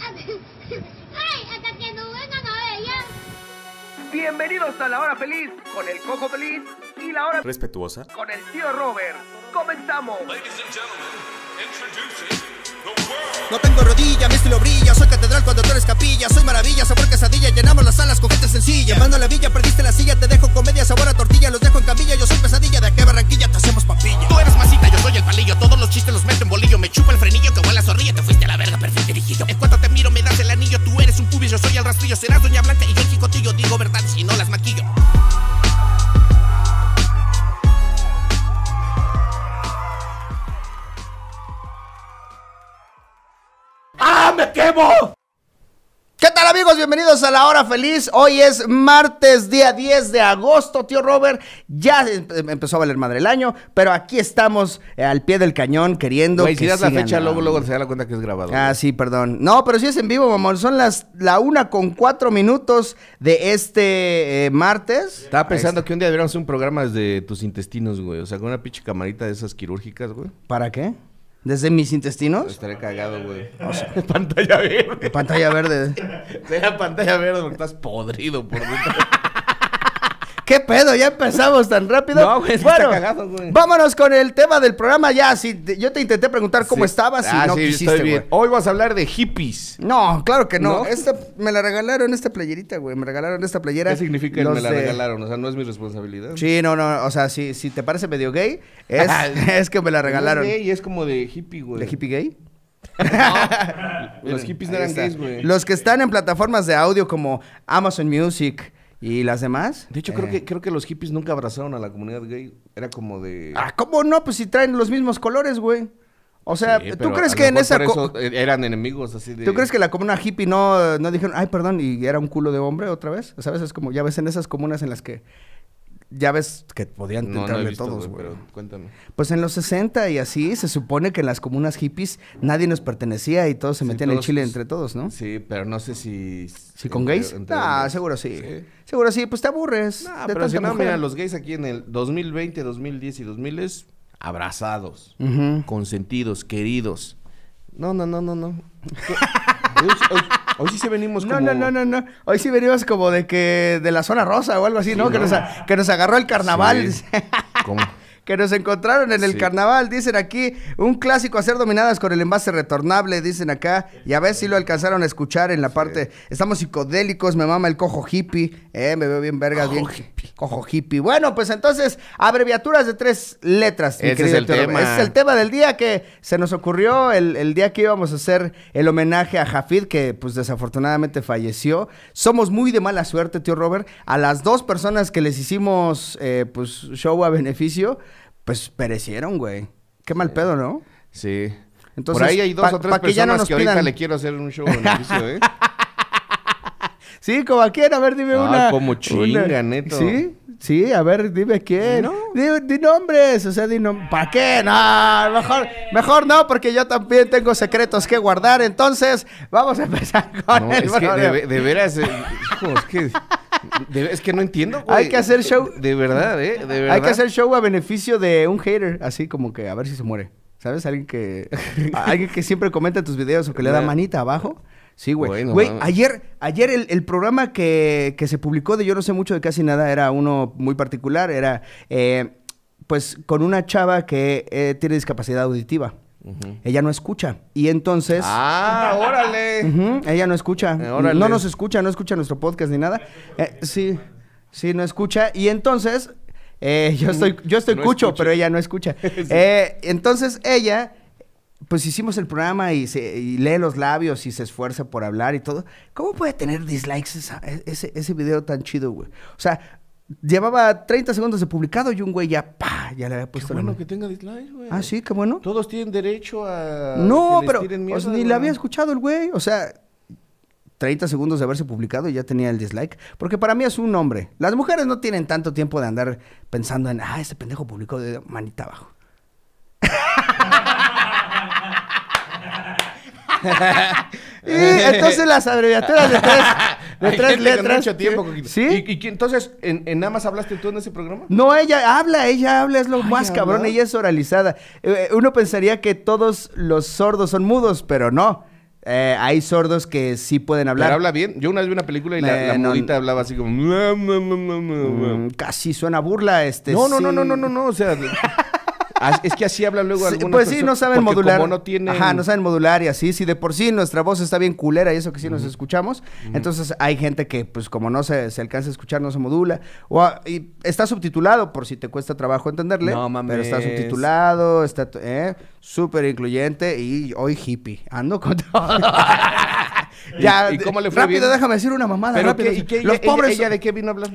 ¡Ay! Hasta que no vengan a ver ya. Bienvenidos a la hora feliz con el cojo feliz y la hora respetuosa, con el tío Robert. Comenzamos. No tengo rodilla, mi estilo brilla. Soy catedral cuando tú eres capilla. Soy maravilla, sabor quesadilla. Llenamos las salas con gente sencilla. Mando la villa, perdiste la silla. Te dejo comedia, sabor a tortilla. Los dejo en camilla, yo soy pesadilla. De aquí Barranquilla te hacemos papilla. Tú eres masita, yo soy el palillo. Todos los chistes los meto en bolillo. Me chupa el frenillo que huele a zorrilla Te fuiste a la verga, perfil dirigido. En cuanto te miro me das el anillo. Tú eres un pubis, yo soy el rastrillo. Serás doña blanca y yo el Digo verdad si no las maquillo me quemo! ¿Qué tal amigos? Bienvenidos a la hora feliz. Hoy es martes, día 10 de agosto, tío Robert. Ya em- empezó a valer madre el año, pero aquí estamos eh, al pie del cañón queriendo Güey, si das la fecha, luego, luego se da la cuenta que es grabado. Ah, güey. sí, perdón. No, pero sí es en vivo, mamón. Son las la una con cuatro minutos de este eh, martes. Estaba pensando que un día deberíamos hacer un programa desde tus intestinos, güey. O sea, con una pinche camarita de esas quirúrgicas, güey. ¿Para qué? ¿Desde mis intestinos? Estaría cagado, güey. pantalla verde. Pantalla verde. Sería pantalla verde porque estás podrido por dentro. ¿Qué pedo? ¿Ya empezamos tan rápido? No, güey, que cagado, güey. vámonos con el tema del programa. Ya, si te- yo te intenté preguntar cómo Sí. estabas y Ah, no sí, quisiste, estoy bien. güey. Hoy vas a hablar de hippies. No, claro que no. ¿No? Esta, me la regalaron esta playerita, güey. Me regalaron esta playera. ¿Qué significa Los me la regalaron? O sea, no es mi responsabilidad. Sí, no, no. O sea, si, si te parece medio gay, es, es que me la regalaron. Y es como de hippie, güey. ¿De hippie gay? Los hippies no eran gays, güey. Los que están en plataformas de audio como Amazon Music y las demás. De hecho, creo, eh, que, creo que los hippies nunca abrazaron a la comunidad gay. Era como de... Ah, ¿cómo no? Pues si traen los mismos colores, güey. O sea, Sí, ¿tú crees que en esa... eh, eran enemigos así de... ¿Tú crees que la comuna hippie no, no dijeron, ay, perdón, y era un culo de hombre otra vez? ¿Sabes? Es como, ya ves en esas comunas en las que ya ves que podían No, entrarle visto, todos, güey, cuéntame. Pues en los 60 y así, se supone que en las comunas hippies nadie nos pertenecía y todos se Sí, metían el todos- chile entre todos, ¿no? Sí, pero no sé si... ¿Sí con entre- gays? entre Ah, seguro sí. Sí. Seguro sí, pues te aburres. No, pero si no, mujer. mira, los gays aquí en el 2020, 2010 y 2000 es abrazados, consentidos, queridos. No, no, no, no, no. hoy, hoy- hoy sí venimos No, como... no, no, no, no. Hoy sí venimos como de que de la zona rosa o algo así, ¿no? Que, Nos a- que nos agarró el carnaval. Sí. ¿Cómo? que nos encontraron en el Sí. carnaval. Dicen aquí, un clásico a ser dominadas con el envase retornable, dicen acá. Y a ver si lo alcanzaron a escuchar en la parte. Estamos psicodélicos, me mama el cojo hippie. Eh, me veo bien vergas, bien. Cojo hippie. Bueno, pues entonces, abreviaturas de tres letras. mi Ese querido es el tema. Ese es el tema del día que se nos ocurrió el, el día que íbamos a hacer el homenaje a Jafid, que pues desafortunadamente falleció. Somos muy de mala suerte, tío Robert. A las dos personas que les hicimos eh, pues show a beneficio, pues perecieron, güey. Qué mal pedo, ¿no? Sí. Entonces, Por ahí hay dos o tres que personas no que ahorita le quiero hacer un show beneficio, ¿eh? Sí, como a quién, a ver, dime Ay, una. una- chinga, neto. Sí, sí, a ver, dime quién. No. Di, di nombres, o sea, di nom- ¿Para qué? No, mejor, mejor no, porque yo también tengo secretos que guardar. Entonces, vamos a empezar con No, el es que de, de veras, eh, hijo, es que... de- es que no entiendo, güey. Hay que hacer show. De verdad, ¿eh? De verdad. Hay que hacer show a beneficio de un hater, así como que a ver si se muere. ¿Sabes? Alguien que alguien que siempre comenta tus videos o que le da manita abajo. Sí, güey. Bueno, Güey, mames. ayer, ayer el, el programa que, que se publicó de Yo no sé mucho de casi nada era uno muy particular. Era, eh, pues, con una chava que eh, tiene discapacidad auditiva. Ella no escucha. Y entonces... Ah, órale. Ella no escucha. Eh, órale. no nos escucha, no escucha nuestro podcast ni nada. Sí, sí, no escucha. Y entonces, yo estoy, yo estoy No cucho, escucha. pero ella no escucha. Entonces, ella, pues hicimos el programa y, se, y lee los labios y se esfuerza por hablar y todo. ¿Cómo puede tener dislikes esa- e- ese, ese video tan chido, güey? O sea, llevaba 30 segundos de publicado y un güey ya, pa, ya le había Qué puesto la bueno que tenga dislikes, güey. Ah, sí, qué bueno. Todos tienen derecho a... No, que les pero o sea, ni güey. le había escuchado el güey. O sea, 30 segundos de haberse publicado y ya tenía el dislike. Porque para mí es un hombre. Las mujeres no tienen tanto tiempo de andar pensando en, ah, ese pendejo publicó de manita abajo. y entonces las abreviaturas de tres, de Hay tres gente con letras. mucho tiempo. ¿Sí? ¿Y, entonces, en, en nada más hablaste tú en ese programa? No, ella habla, ella habla, es lo Ay, más ¿habla? cabrón, ella es oralizada. Eh, uno pensaría que todos los sordos son mudos, pero no. Eh, hay sordos que sí pueden hablar. Pero habla bien. Yo una vez vi una película y la, la Eh, no, mudita hablaba así como... "Mua, mua, mua, mua, mua". Mm, casi suena burla, este. No, no, no, no, no, no, no, o sea... es que así hablan luego Sí, algunas pues sí, no saben modular. como no tienen... Ajá, no saben modular y así. Si de por sí nuestra voz está bien culera y eso que sí nos escuchamos. Entonces hay gente que, pues como no se, se alcanza a escuchar, no se modula. O, a- y está subtitulado por si te cuesta trabajo entenderle. No mames. Pero está subtitulado, está eh, súper incluyente y hoy hippie. Ando con todo. ya, ¿Y- y cómo le fue rápido, bien? déjame decir una mamada. ¿Pero rápido. qué, y qué, Los ella, pobres. ella de qué vino a hablar?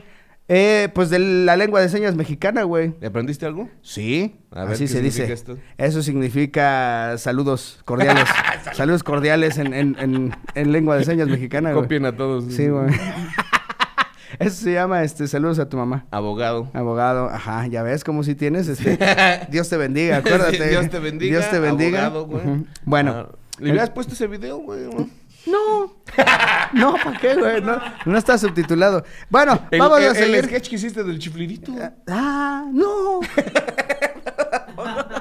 Eh, pues de la lengua de señas mexicana, güey. ¿Le aprendiste algo? Sí, A ver, así ¿qué se dice. esto? Eso significa saludos cordiales. saludos cordiales en, en, en, en lengua de señas mexicana, güey. Copien a todos. Sí, güey. Eso se llama, este, saludos a tu mamá. Abogado. Abogado, ajá, ya ves cómo si tienes, este, Dios te bendiga, acuérdate. Dios te bendiga. Dios te bendiga. abogado, güey. Bueno, Ah, ¿Le hubieras puesto ese video, güey? No? no, ¿para qué, güey? No, no está subtitulado. Bueno, El, vamos el- a el seguir. sketch que hiciste del chiflidito. Ah, no.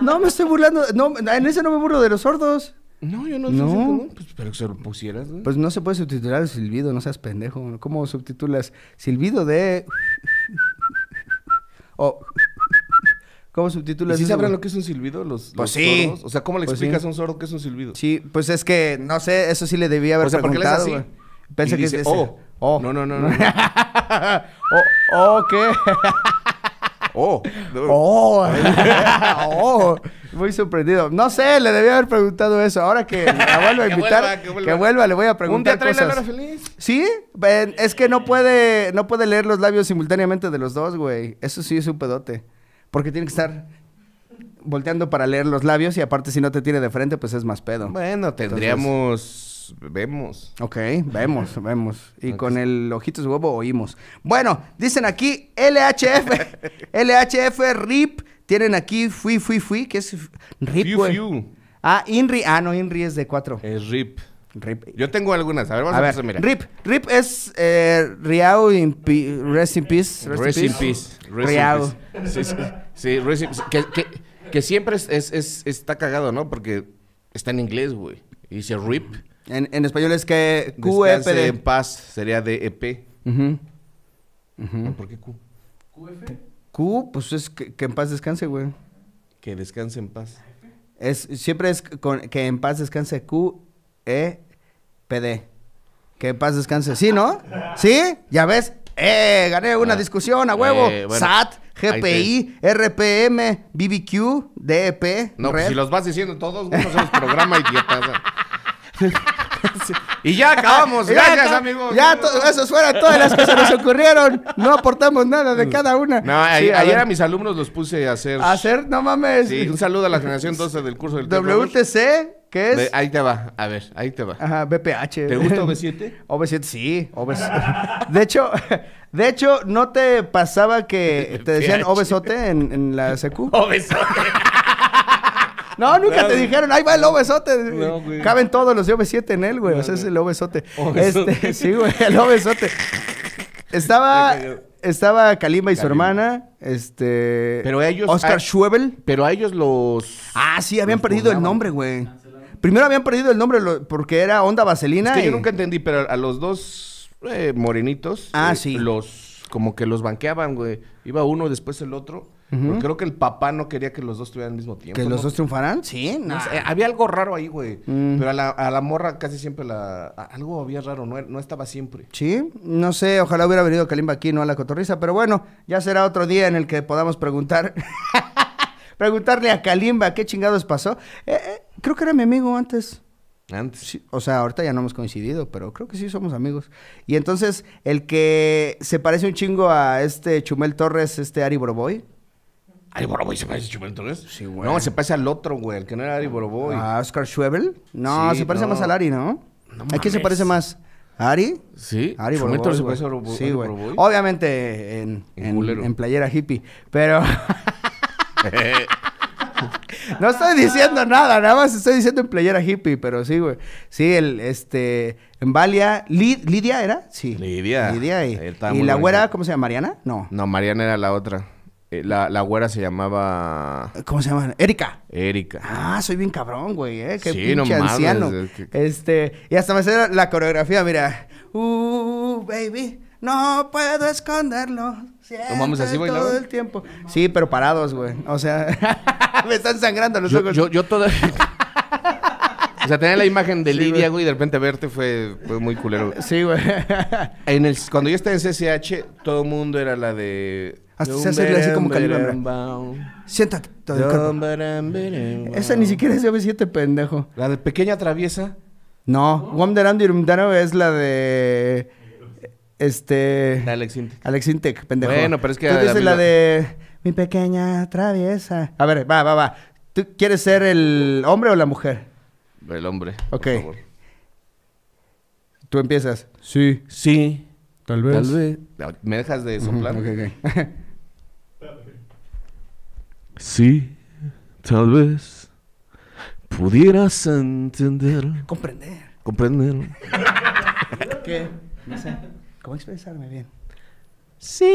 No me estoy burlando. No, en ese no me burlo de los sordos. No, yo no. No. No pues, pero que se lo pusieras, güey. Pues no se puede subtitular el silbido, no seas pendejo. ¿Cómo subtitulas silbido de. O. ¿Cómo ¿Y eso, sabrán güey? lo que es un silbido los, Pues los sí. sordos? O sea, ¿cómo le Pues explicas sí. a un sordo que es un silbido? Sí, pues es que, no sé, eso sí le debía haber O sea, preguntado, así. güey. Pensé y que dice, es ese. oh. Oh. No, no, no, no. oh, oh, ¿qué? oh. Oh, oh, muy sorprendido. No sé, le debía haber preguntado eso. Ahora que la vuelvo a Que invitar, vuelva, que que vuelva. le voy a Un preguntar día trae la cosas. Lora feliz. Sí, es que no puede, no puede leer los labios simultáneamente de los dos, güey. Eso sí es un pedote. Porque tiene que estar volteando para leer los labios y aparte si no te tiene de frente, pues es más pedo. Bueno, tendríamos. Vemos. Ok, vemos, vemos. Y con el ojito de huevo oímos. Bueno, dicen aquí LHF, LHF RIP. Tienen aquí Fui Fui Fui, que es RIP, Fiu, güey. fiu. Ah, INRI. Ah, no, INRI es de cuatro. Es RIP. RIP. Yo tengo algunas. A ver, vamos A a, ver, empezar, mira. RIP. RIP es eh, Riau in Rest in Peace. Rest in peace. Rest in Riau. peace. Sí, sí, sí, rest in- que, que, que siempre es, es, es- está cagado, ¿no? Porque está en inglés, güey. Y dice RIP. En, en español es que Descanse en paz. Sería DEP. Ujú. ¿Por qué Q? Q, pues es que, que en paz descanse, güey. Que descanse en paz. Es, siempre es con, que en paz descanse Q, E, P, D. Que paz descanse. ¿Sí, no? ¿Sí? ¿Ya ves? ¡Eh! Gané una Ah, discusión a huevo. eh, bueno, SAT, GPI, RPM, BBQ, DEP. No, pues si los vas diciendo todos, no hacemos programa, idiota. Sí. Y ya acabamos. Gracias, amigos. Ya, esos fueron todas las que se nos ocurrieron. No aportamos nada de cada una. No, Sí, a ayer a mis alumnos los puse a hacer. A hacer, no mames. Sí, un saludo a la generación 12 del curso del. WTC, ¿qué es? Ahí te va, a ver, ahí te va. Ajá, BPH. ¿Te gusta OV7? OV7, sí. OV7. De hecho, de hecho, ¿no te pasaba que te decían obesote en, en la secu? OV7. No, nunca No. te dijeron, ahí va el obesote. No, güey. Caben todos los de OV7 en él, güey. o sea, es el obesote. Obesote. Este, sí, güey, el obesote. Estaba, estaba Kalimba y su hermana, este... Pero ellos- Oscar ah, Schwebel. Pero a ellos los. Ah, sí, habían perdido el nombre, güey. Primero habían perdido el nombre porque era Onda Vaselina. Es que yo y- nunca entendí, pero a los dos eh, morenitos. Ah, eh, sí. Los. Como que los banqueaban, güey. Iba uno, después el otro. Creo que el papá no quería que los dos estuvieran al mismo tiempo. ¿Que los dos triunfaran? Sí, no. No sé, había algo raro ahí, güey. Mm. Pero a la, a la morra casi siempre la... Algo había raro, no, no estaba siempre. Sí, no sé, ojalá hubiera venido Kalimba aquí, no a la cotorriza, pero bueno, ya será otro día en el que podamos preguntar. Preguntarle a Kalimba qué chingados pasó. Eh, eh, creo que era mi amigo antes. Antes. Sí, o sea, ahorita ya no hemos coincidido, pero creo que sí somos amigos. Y entonces, el que se parece un chingo a este Chumel Torres, este Ari Boroboy. ¿Ari Boroboy se parece a Chumel Torres? Sí, güey. No, se parece al otro, güey, el que no era Ari Boroboy. ¿A Oscar Schwebel? No, Sí, se parece no. más al Ari, ¿no? No ¿A quién se parece más? ¿A ¿Ari? ¿Sí? Ari ¿Chumel Torres se parece a Boroboy? Sí, güey. Obviamente en, En en, culero. en playera hippie, pero... no estoy diciendo nada, nada más estoy diciendo en playera hippie, pero sí, güey. Sí, el, este, en Valia, Li- ¿Lidia era? Sí. Lidia. Lidia y, y la güera, ¿cómo se llama? ¿Mariana? No. No, Mariana era la otra. eh, la, la güera se llamaba ¿Cómo se llama? Erika. Erika. Ah, soy bien cabrón, güey, eh. Qué Sí, no pinche mames, anciano. es que- Este, y hasta me sé la coreografía, mira. Uh, baby, no puedo esconderlo. No mames, ¿así bailaban? todo el tiempo. Sí, pero parados, güey. O sea, me están sangrando los Yo, ojos. yo, yo toda... o sea, tenía la imagen de Sí, Lidia, güey. güey, y de repente verte fue, fue muy culero. Sí, güey. En el, cuando yo estaba en CCH, todo el mundo era la de... Hasta se hace así como calibra. Sienta todo el cuerpo. Esa ni siquiera es OV7, pendejo. La de Pequeña Traviesa. No, Womderandu Irumdano es la de. Este. De Alex Intec. Alex Intec, pendejo. Bueno, pero es que Tú la- dices la- la de. Mi pequeña traviesa. A ver, va, va, va. ¿Tú quieres ser el hombre o la mujer? El hombre. Ok. por favor. Tú empiezas. Sí. Sí. Tal Tal vez. ¿Me dejas de soplar? Ok, ok. Sí, tal vez pudieras entender, Comprender. Comprender. ¿Qué? No sé. ¿Cómo expresarme bien? Sí,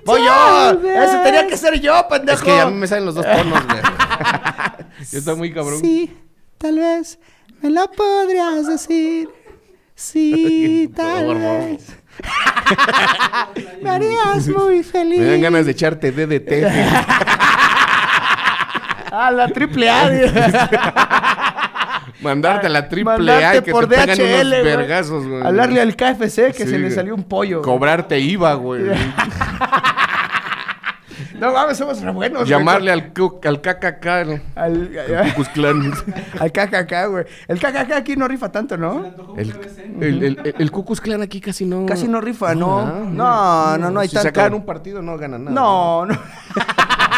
¡Voy yo! ¡Ese tenía que ser yo, pendejo! Es que a mí me salen los dos tonos, güey. Yo estoy muy cabrón. Sí, tal vez me lo podrías decir. Sí, tal vez. me harías muy feliz. Me dan ganas de echarte DDT. Ah, la triple A. Mandarte a la triple A y que por te pegan DHL, unos güey. vergazos, güey. Hablarle al KFC que Sí, se le güey. salió un pollo. Cobrarte IVA, güey. No mames, somos re buenos. güey. Llamarle al, cu- al KKK. ¿no? Al, Al al KKK, güey. El KKK aquí no rifa tanto, ¿no? El, el, el, el Ku Klux Klan aquí casi no... Casi no rifa, no. No, no, no hay si tanto. sacaran un partido no ganan nada. No, no.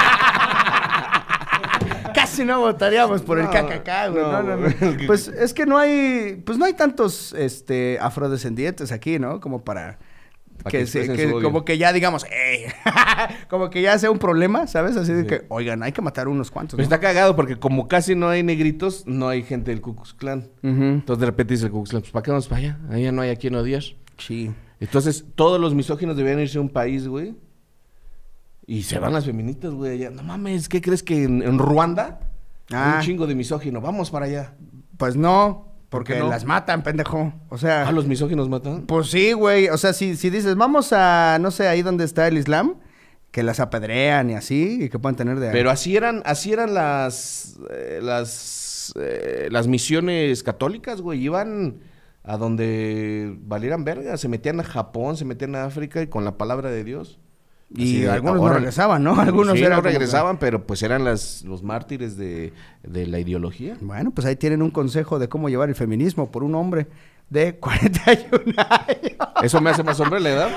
Casi no votaríamos por el KKK, güey. No, no, no, no. güey. Pues es que no hay, pues no hay tantos, este, afrodescendientes aquí, ¿no? Como para Para que, que se- que como que ya digamos, "Ey", como que ya sea un problema, ¿sabes? Así de que, oigan, hay que matar unos cuantos. ¿no? está cagado porque como casi no hay negritos, no hay gente del Ku Klux Klan. Entonces de repente dice el Ku Klux Klan, pues ¿para qué vamos para allá? Allá no hay a quien odiar. Sí. Entonces todos los misóginos debían irse a un país, güey. Y se van las feministas, güey, allá. No mames, ¿qué crees que en, en Ruanda? hay Ah. Un chingo de misógino. Vamos para allá. Pues no, ¿Por qué porque no? las matan, pendejo. O sea, Ah, los misóginos matan. Pues sí, güey. O sea, si, si dices, vamos a, no sé, ahí donde está el Islam, que las apedrean y así, y que puedan tener de... Pero así eran, así eran las, eh, las, eh, las misiones católicas, güey. Iban a donde valieran verga. Se metían a Japón, se metían a África y con la palabra de Dios. Y algunos no regresaban, ¿no? Algunos sí, eran no como regresaban, pero pues eran las, los mártires de, de la ideología. Bueno, pues ahí tienen un consejo de cómo llevar el feminismo por un hombre de 41 años. Eso me hace más hombre la edad.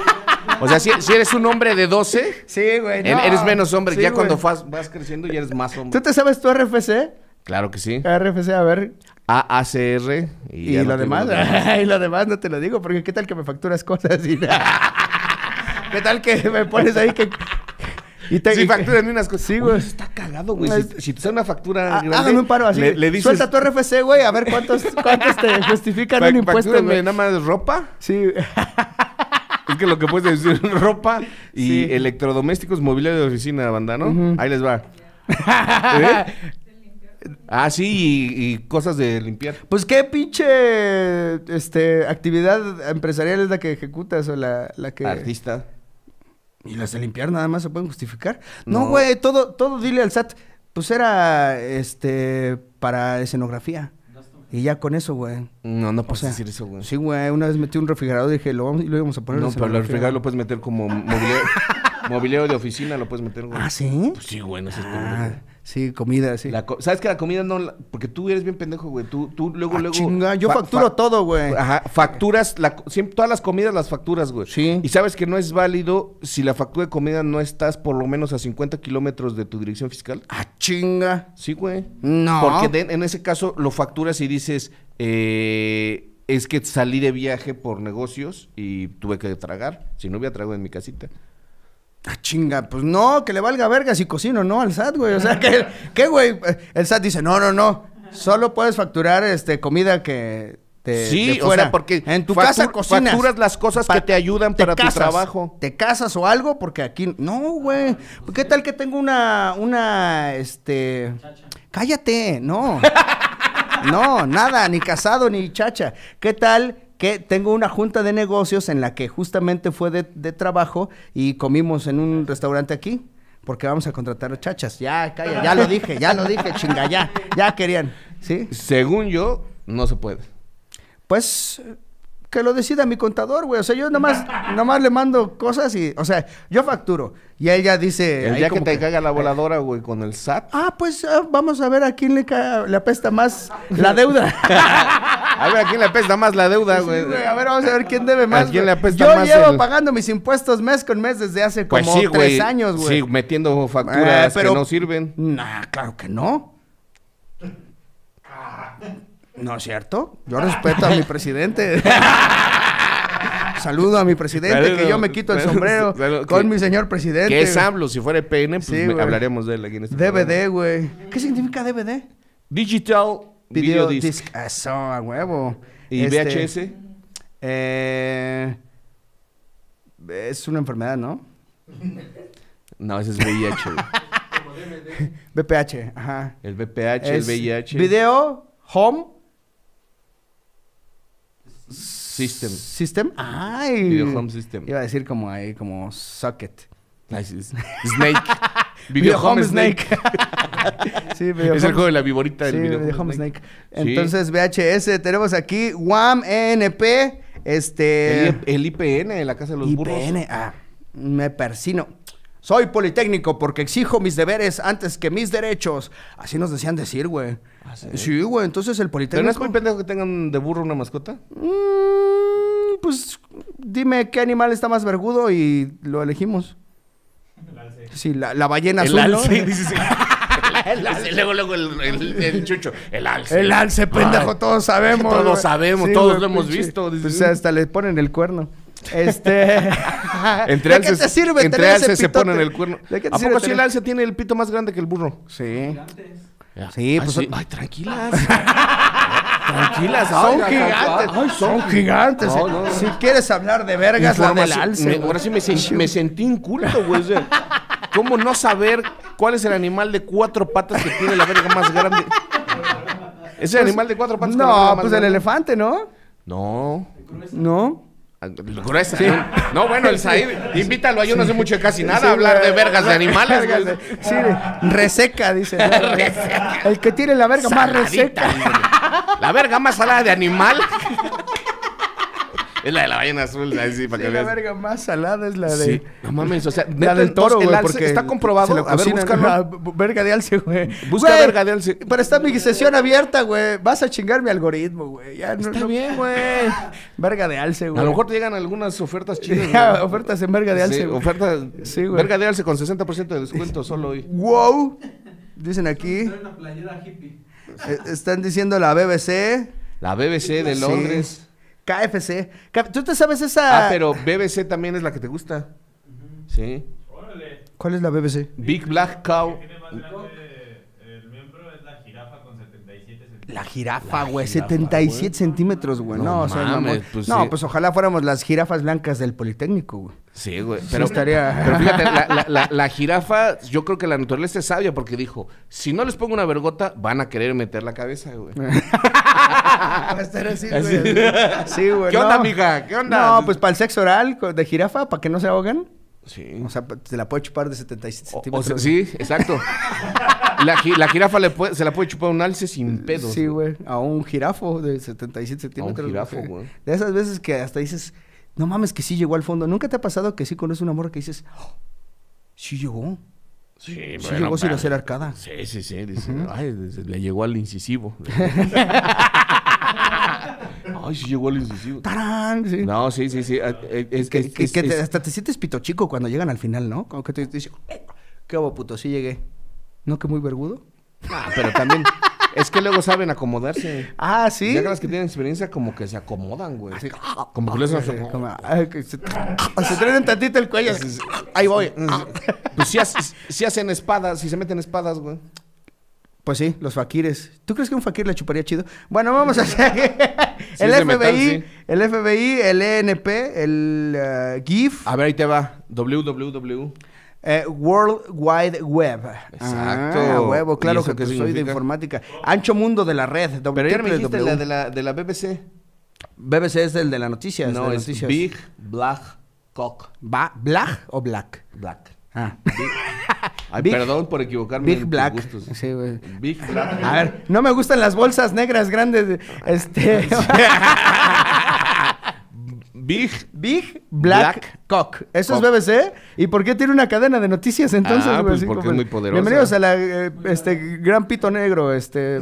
O sea, si, si eres un hombre de 12, Sí, güey. no. eres menos hombre. Sí, ya güey. cuando vas, vas creciendo ya eres más hombre. ¿Tú te sabes tu RFC? Claro que sí. RFC, a ver. AACR. Y, no lo demás. y lo demás no te lo digo, porque qué tal que me facturas cosas y... ¿Qué tal que me pones ahí que... Y te, Sí, y- facturan unas cosas. Sí, güey. está cagado, güey. Si, si te sale una factura Ah, grande... hágame un paro así. Le, le dices... Suelta tu RFC, güey, a ver cuántos, cuántos te justifican un impuesto, nada más ropa. Sí. Es que lo que puedes decir ropa y Sí. electrodomésticos, mobiliario de oficina, banda, ¿no? Ahí les va. ¿Eh? Ah, sí, y, y cosas de limpiar. Pues qué pinche este actividad empresarial es la que ejecutas o la, la que Artista. Y las de limpiar nada más se pueden justificar. No, No. güey, todo todo dile al SAT, pues era este para escenografía. Y ya con eso, güey. No, no O puedes sea, decir eso, güey. Sí, güey, una vez metí un refrigerador y dije, lo vamos y lo íbamos a poner No, en pero el refrigerador lo puedes meter como mobiliario, mobiliario de oficina, lo puedes meter, güey. Ah, ¿sí? Pues sí, güey, no seas Ah. Sí, comida, sí. La co- ¿Sabes que la comida no? la- Porque tú eres bien pendejo, güey. Tú, tú luego, Ah, luego... chinga, yo fa- facturo fa- todo, güey. Ajá, facturas, la, siempre, todas las comidas las facturas, güey. Sí. Y sabes que no es válido si la factura de comida no estás por lo menos a 50 kilómetros de tu dirección fiscal. Ah, chinga. Sí, güey. No. Porque de- en ese caso lo facturas y dices, eh, es que salí de viaje por negocios y tuve que tragar. Si no hubiera trago en mi casita. Ah, chinga, pues no, que le valga verga si cocino, ¿no? Al SAT, güey. O sea, que, ¿qué, güey? El SAT dice, no, no, no. Solo puedes facturar este comida que de, Sí, de o fuera. sea, porque en tu casa cocinas. facturas las cosas que te ayudan para tu trabajo. Te casas o algo, porque aquí. No, güey. ¿Qué tal que tengo una. Una. Este. Cállate, no. No, nada, ni casado ni chacha. ¿Qué tal que tengo una junta de negocios en la que justamente fue de, de trabajo y comimos en un restaurante aquí? Porque vamos a contratar chachas. Ya, calla, ya lo dije, ya lo dije, chinga, ya. Ya querían. ¿Sí? Según yo, no se puede. Pues que lo decida mi contador, güey. O sea, yo nomás, nomás le mando cosas y, o sea, yo facturo. Y ella dice. El día que te caiga la voladora, güey, con el SAT. Ah, pues ah, vamos a ver a quién le, ca- le apesta más la deuda. A ver, ¿a quién le apesta más la deuda, güey? a ver, vamos a ver quién debe más. quién güey. le apesta Yo más llevo el- pagando mis impuestos mes con mes desde hace como Pues sí, tres años, güey. Sí, metiendo facturas Eh, pero- que no sirven. Nah, claro que no. ¿No es cierto? Yo respeto a mi presidente. Saludo a mi presidente, que yo me quito el sombrero con que- mi señor presidente. Que es. AMLO, si fuera PN, pues Sí, me- hablaremos de él aquí en este. DVD, güey. ¿Qué significa DVD? Digital Video, Disc. Eso, a huevo. ¿Y Este, VHS? Eh, es una enfermedad, ¿no? No, ese es VIH. BPH, ajá. El VPH, el VIH. Video Home System. System. Ay. Video Home System. Iba a decir como ahí, como socket. Sí. Snake. Video Home Snake. sí, Video Es el Home- juego de la viborita del Sí, Video, Video Home Snake. Entonces, VHS, tenemos aquí WAM, ENP, este... El, el IPN, la casa de los burros. IPN, ah, me persino. Soy politécnico porque exijo mis deberes antes que mis derechos. Así nos decían decir, güey. ¿Ah, sí? sí, güey. Entonces el ¿Pero no es politécnico... muy pendejo que tengan de burro una mascota? Mm, pues dime qué animal está más vergudo y lo elegimos. Sí, la, la ballena El azul, ¿no? alce. El alce. Luego, luego el, el, el chucho. El alce. El alce, pendejo, Ay, todos sabemos. Todos sabemos, todos güey, lo hemos pinche. visto. Pues hasta le ponen el cuerno. Este. Entre ¿De qué te sirve entre tener ese alces se pitote? ponen el cuerno. ¿De qué te ¿A sirve poco sí tener- el alce tiene el pito más grande que el burro? Sí. Ya. Sí, Ay, pues sí. son- Ay, tranquilas. tranquilas. Son ay, gigantes. ay, son gigantes. No, no, no. Si quieres hablar de vergas, la del alce. me- ahora sí me, sen- me sentí inculto, güey. ¿Cómo no saber cuál es el animal de cuatro patas que tiene la verga más grande? ¿Es el animal de cuatro patas con la verga No, pues el grande? elefante, ¿no? No. No. Ah, Gruesa. No, bueno, el Said, invítalo a yo no sé mucho de casi nada, Sí, hablar de vergas de animales, Vergas güey. de- Sí, reseca, dice. El que tiene la verga más reseca. La verga más salada de animal. es la de la ballena azul, así, para Sí, que la verga más salada es la de. Sí, no mames, o sea, La del toro, güey, el alce porque está comprobado. se lo a ver, búscalo. verga de alce, güey. Busca Güey, verga de alce. Pero está mi sesión abierta, güey. Vas a chingar mi algoritmo, güey. Ya no, Está no- bien, güey. Verga de alce, güey. A lo mejor te llegan algunas ofertas chidas. Ofertas en verga de alce, Sí, güey. oferta. Sí, güey. Verga de alce con 60% de descuento solo hoy. Wow. Dicen aquí. Eh, Están diciendo la BBC, La BBC de Sí. Londres. KFC. ¿Tú te sabes esa? Ah, pero BBC también es la que te gusta. Sí. ¿Cuál es la BBC? Big Black Cow. Tiene más grande el miembro es la jirafa con 77 centímetros. La jirafa, güey. jirafa, 77 güey. centímetros, güey. No, No o sea, mames, pues no, sí. pues ojalá fuéramos las jirafas blancas del Politécnico, güey. Sí, güey. Sí Pero, estaría- pero fíjate, la, la- la- la jirafa, yo creo que la naturaleza es sabia porque dijo, si no les pongo una vergota, van a querer meter la cabeza, güey. Va a estar así, güey. Sí, güey. ¿Qué onda, mija? ¿Qué onda? No, pues para el sexo oral de jirafa, para que no se ahogan. Sí. O sea, se la puede chupar de 77 O- o centímetros. sea, sí, exacto. La, la jirafa le puede- se la puede chupar un alce sin pedos. Sí, güey. A un jirafo de 77 centímetros. jirafo, güey. De esas veces que hasta dices, no mames, que sí llegó al fondo. ¿Nunca te ha pasado que sí conoces una morra que dices, "Oh, sí llegó? Sí, Sí bueno, llegó sin pero- hacer arcada. Sí, sí, sí. dice, Ay, le llegó al incisivo. Ay, sí llegó al incisivo. ¡Tarán! Sí. No, sí, sí, sí. ah, eh, Es, que es- que- es- que te- es- hasta te sientes pito chico cuando llegan al final, ¿no? Como que te, te dices, ¿qué hubo, puto? Sí llegué. ¿No que muy vergudo? Ah, pero también es que luego saben acomodarse. Ah, sí. Ya las que tienen experiencia como que se acomodan, güey. Como que les hacen... Como, ay, que se, se traen tantito el cuello. Ahí voy. Pues sí, hace- sí hacen espadas, si se meten espadas, güey. Pues sí, los faquires. ¿Tú crees que un faquir le chuparía chido? Bueno, vamos a hacer el FBI, metal, sí. el FBI, el ENP, el eh, GIF, A ver, ahí te va. www. eh, World Wide Web. Exacto. Ah, huevo, ¿Y claro que pues, soy de informática. Ancho mundo de la red. Pero me dijiste la de la, de la BBC. BBC es el de las noticias. No, de es. Big Black Cock. ¿Black o Black? Black. Ah. Ay, Big- perdón por equivocarme Big en tus Black. gustos. Sí, güey. Big Black. A ver, no me gustan las bolsas negras grandes. Este. Big Big Black, Black Cock. Eso Cock. es BBC. ¿Y por qué tiene una cadena de noticias entonces? Ah, pues porque es muy poderosa. Bienvenidos a la eh, este gran pito negro, este.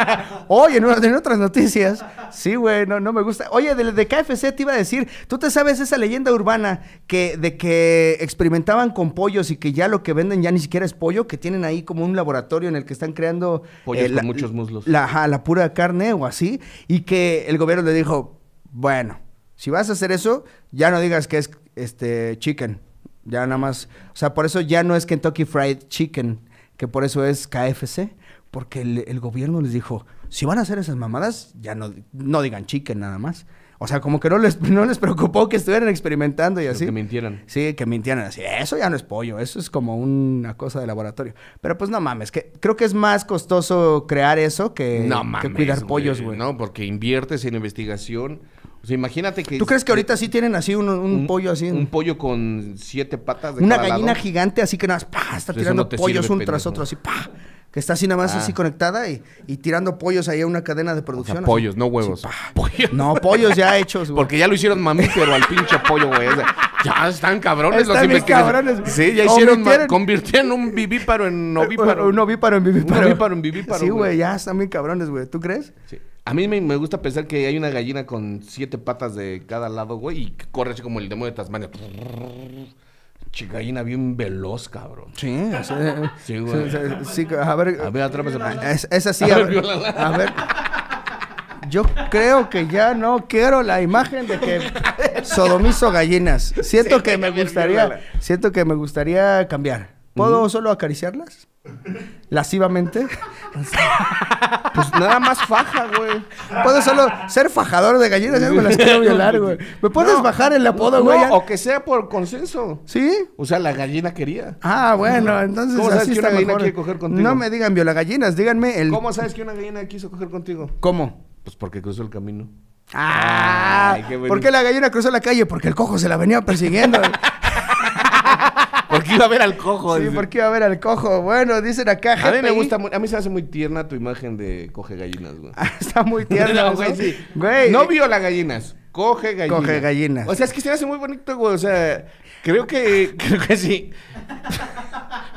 Oye, en, en otras noticias. Sí, güey, no, no me gusta. Oye, de, de KFC te iba a decir, ¿tú te sabes esa leyenda urbana que de que experimentaban con pollos y que ya lo que venden ya ni siquiera es pollo, que tienen ahí como un laboratorio en el que están creando eh, Pollos con muchos muslos. La, la pura carne o así, y que el gobierno le dijo, bueno, si vas a hacer eso, ya no digas que es este chicken. Ya nada más. O sea, por eso ya no es Kentucky Fried Chicken, que por eso es KFC. Porque el, el gobierno les dijo, si van a hacer esas mamadas, ya no, no digan chicken nada más. O sea, como que no les, no les preocupó que estuvieran experimentando y Pero así. que mintieran. Sí, que mintieran así. Eso ya no es pollo, eso es como una cosa de laboratorio. Pero pues no mames, que creo que es más costoso crear eso que, no que cuidar pollos, güey. No, porque inviertes en investigación. O sea, imagínate que. ¿Tú crees que ahorita sí tienen así un, un pollo así? Un pollo con siete patas de una cada gallina lado? gigante así que nada más ¡pah! está tirando no pollos sirve, uno tras pendejo. otro así ¡pah! que está así nada más Ah. así conectada y, y tirando pollos ahí a una cadena de O producción. sea, pollos, no huevos. Pollos. No, pollos ya hechos, güey. Porque ya lo hicieron mamífero al pinche pollo, güey. O sea, ya están cabrones Están los investigadores. cabrones. Sí, ya hicieron, convirtieron un vivíparo en ovíparo. Un ovíparo en vivíparo. Un ovíparo en vivíparo, Sí, güey. güey, ya están bien cabrones, güey. ¿Tú crees? Sí. A mí me, me gusta pensar que hay una gallina con siete patas de cada lado, güey, y corre así como el demonio de Tasmania. Che, gallina bien veloz, cabrón. Sí, sí. Sí, güey. Sí, sí, a ver. A ver, atrápase. Ah, Es, es así, A a ver, a ver. Yo creo que ya no quiero la imagen de que sodomizo gallinas. Siento que me gustaría, siento que me gustaría cambiar. ¿Puedo solo acariciarlas? Lascivamente. Pues nada más faja, güey. ¿Puedo solo ser fajador de gallinas? Ya me las quiero violar, güey. ¿Me puedes No, bajar el apodo, güey? O que sea por consenso. ¿Sí? O sea, la gallina quería. Ah, bueno, entonces ¿Cómo sabes así que una gallina mejor. quiere coger contigo? No me digan violagallinas, díganme el... ¿Cómo sabes que una gallina quiso coger contigo? ¿Cómo? Pues porque cruzó el camino. Ah, Ay, qué bonito. ¿por qué la gallina cruzó la calle? Porque el cojo se la venía persiguiendo. Porque iba a ver al cojo. sí, dice. porque iba a ver al cojo. Bueno, dicen acá. A mí me gusta, a mí se hace muy tierna tu imagen de coge gallinas, güey. Ah, Está muy. No, eso. güey, sí. Güey. No viola gallinas, coge gallinas. Coge gallinas. O sea, es que se hace muy bonito, güey. O sea, creo que, creo que sí.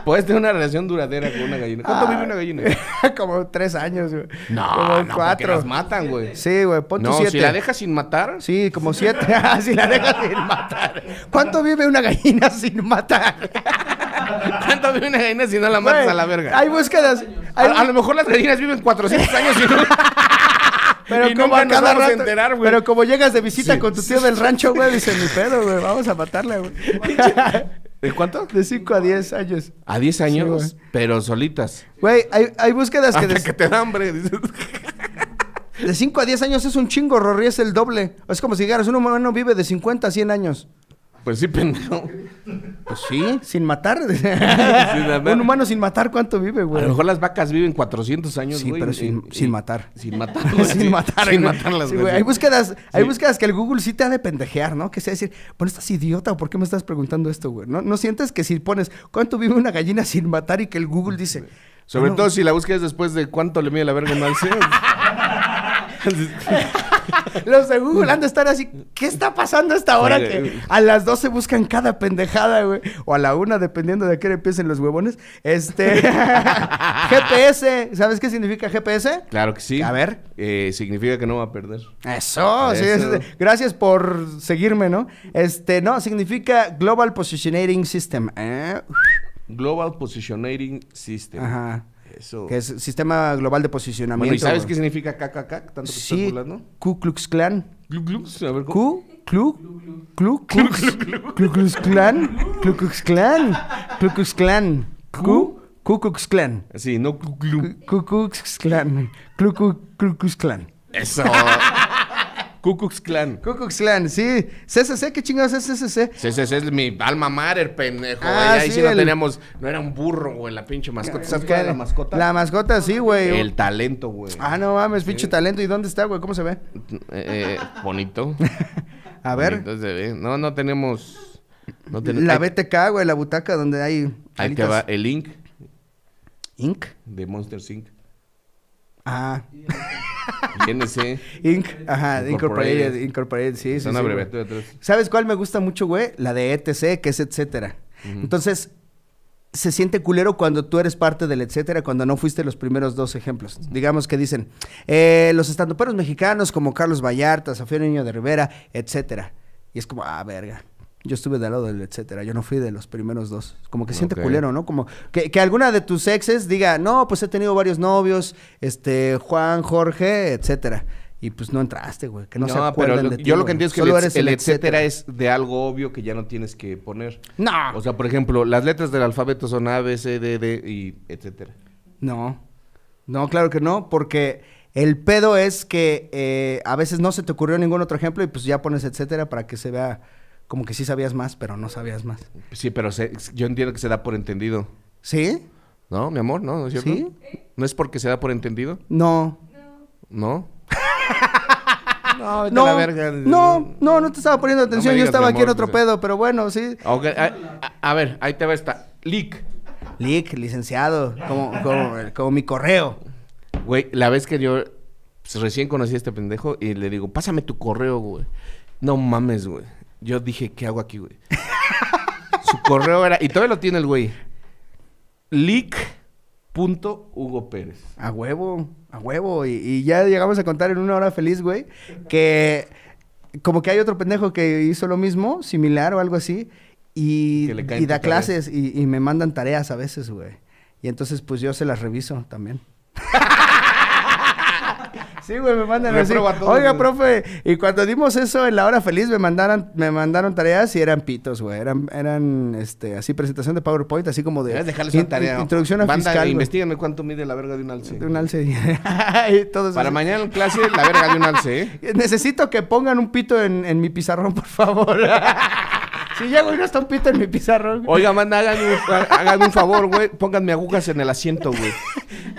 Puedes tener una relación duradera con una gallina. ¿Cuánto Ah. vive una gallina? Como tres años, güey. No, como no, porque cuatro. las matan, güey. Sí, güey, pon No, siete. si la dejas sin matar, Sí, como siete. Ah, si la dejas sin matar. ¿Cuánto vive una gallina sin matar? ¿cuánto vive una gallina si no la matas Güey, a la verga? Hay búsquedas. A, hay- a lo mejor las gallinas viven 400 años y no... Pero y como a cada rato- enterar. Pero como llegas de visita Sí. con tu tío del rancho, güey, dice, ni pedo, güey, vamos a matarla, güey. ¿De cuánto? De 5 a 10 años. A 10 años, güey. pero solitas. Güey, hay, hay búsquedas que Hasta de, que te da hambre. de 5 a 10 años es un chingo, Rory, es el doble. Es como si dijeras, un humano vive de 50 a 100 años. Pues sí, pendejo. Pues sí, sin matar. un humano sin matar, ¿cuánto vive, A güey? lo mejor las vacas viven 400 años, Sí, güey. pero sin- y- sin y- matar. Sin matar. güey, sin sí. matar. Sin matarlas, Sí, güey. Hay búsquedas, hay Sí. búsquedas que el Google sí te ha de pendejear, ¿no? Que sea decir, bueno, ¿estás idiota o por qué me estás preguntando esto, güey? ¿No, ¿No sientes que si pones cuánto vive una gallina sin matar y que el Google dice... Sobre bueno, todo si la búsqueda es después de cuánto le mide la verga a alce. Los de Google han de estar así, ¿qué está pasando a esta hora que a las 12 buscan cada pendejada, güey? O a la una, dependiendo de a qué hora empiecen los huevones. Este... GPS, ¿sabes qué significa GPS? claro que sí. A ver. Eh, significa que no va a perder. Eso, sí, Eso. es- gracias por seguirme, ¿no? Este, no, significa Global Positioning System. ¿eh? Global Positioning System. Ajá. Eso. Que es sistema global de posicionamiento. Bueno, ¿y sabes güey. qué significa KKK? Tanto que estás Sí, burlando. Ku Klux Klan. Glu, glu. A ver, ¿cómo? Ku, Klu, Klu, Klux, Ku Klux Klan, Ku Klux Klan, Ku Klux Klan, Ku, Ku Ku Klux Klan. Sí, no Ku Klux. Ku Klux Klan. Ku Ku- Ku Klux Klan. Eso. Ku Klux Klan. Ku Klux Klan, sí. CCC, ¿qué chingados es CCC? Ese es mi alma mater, pendejo. Ah. Ahí sí, sí, no teníamos. No era un burro, güey, la pinche mascota. ¿Sabes cuál era la mascota? La mascota, sí, güey. El talento, güey. Ah, no mames, pinche talento. ¿Y dónde está, güey? ¿Cómo se ve? Eh, eh, bonito. A ver. Bonito se ve. No, no tenemos. No tenemos. La BTK, güey, la butaca donde hay. ahí te va el link Inc. de Monster Inc. Ah, INC. Inc. Ajá, Incorporated. Incorporated. Incorporated, sí, sí. Sí. ¿Sabes cuál me gusta mucho, güey? La de ETC, que es etcétera. Entonces, se siente culero cuando tú eres parte del etcétera, cuando no fuiste los primeros dos ejemplos. Digamos que dicen, eh, los estandoperos mexicanos como Carlos Vallarta, Sofía Niño de Rivera, etcétera. Y es como, ah, verga. Yo estuve del lado del etcétera, yo no fui de los primeros dos. Como que siente culero, ¿no? Como que, que alguna de tus exes diga, no, pues he tenido varios novios, este, Juan, Jorge, etcétera. Y pues no entraste, güey, que no, se pero acuerdan lo- de ti, yo lo que entiendo es que el, eres el etcétera es de algo obvio que ya no tienes que poner. No. O sea, por ejemplo, las letras del alfabeto son A, B, C, D, D y etcétera. No, no, claro que no, porque el pedo es que eh, a veces no se te ocurrió ningún otro ejemplo y pues ya pones etcétera para que se vea como que sí sabías más, pero no sabías más. Sí, pero se- yo entiendo que se da por entendido. ¿Sí? ¿No, mi amor? ¿No? ¿No es cierto? ¿Sí? ¿No es porque se da por entendido? No. ¿No? no, No, la verga. no, no, no te estaba poniendo atención, yo estaba aquí en otro pues, pedo, pero bueno, sí. A, a- a ver, ahí te va esta. Leak. Lick, licenciado, como, como, como mi correo. Güey, la vez que yo pues, recién conocí a este pendejo y le digo, pásame tu correo, güey. No mames, güey. Yo dije, ¿qué hago aquí, güey? Su correo era, y todavía lo tiene el güey. Leak.hugo Pérez. A huevo, a huevo. Y, y ya llegamos a contar en una hora feliz, güey, que como que hay otro pendejo que hizo lo mismo, similar o algo así, y, da clases y, y me mandan tareas a veces, güey. Y entonces, pues yo se las reviso también. Sí, güey, me mandan así. Oiga, profe, y cuando dimos eso en la hora feliz, me mandaron, me mandaron tareas y eran pitos, güey. Eran, eran, este, así, presentación de PowerPoint, así como de... Dejarles una tarea. Introducción a Banda, fiscal. Investíganme cuánto mide la verga de un alce. De un alce. Y todo eso Para así. mañana en clase, la verga de un alce, ¿eh? Necesito que pongan un pito en, en mi pizarrón, por favor. si llego y no está un pito en mi pizarrón. Oiga, manda, háganme un, háganme un favor, güey. Pónganme agujas en el asiento, güey.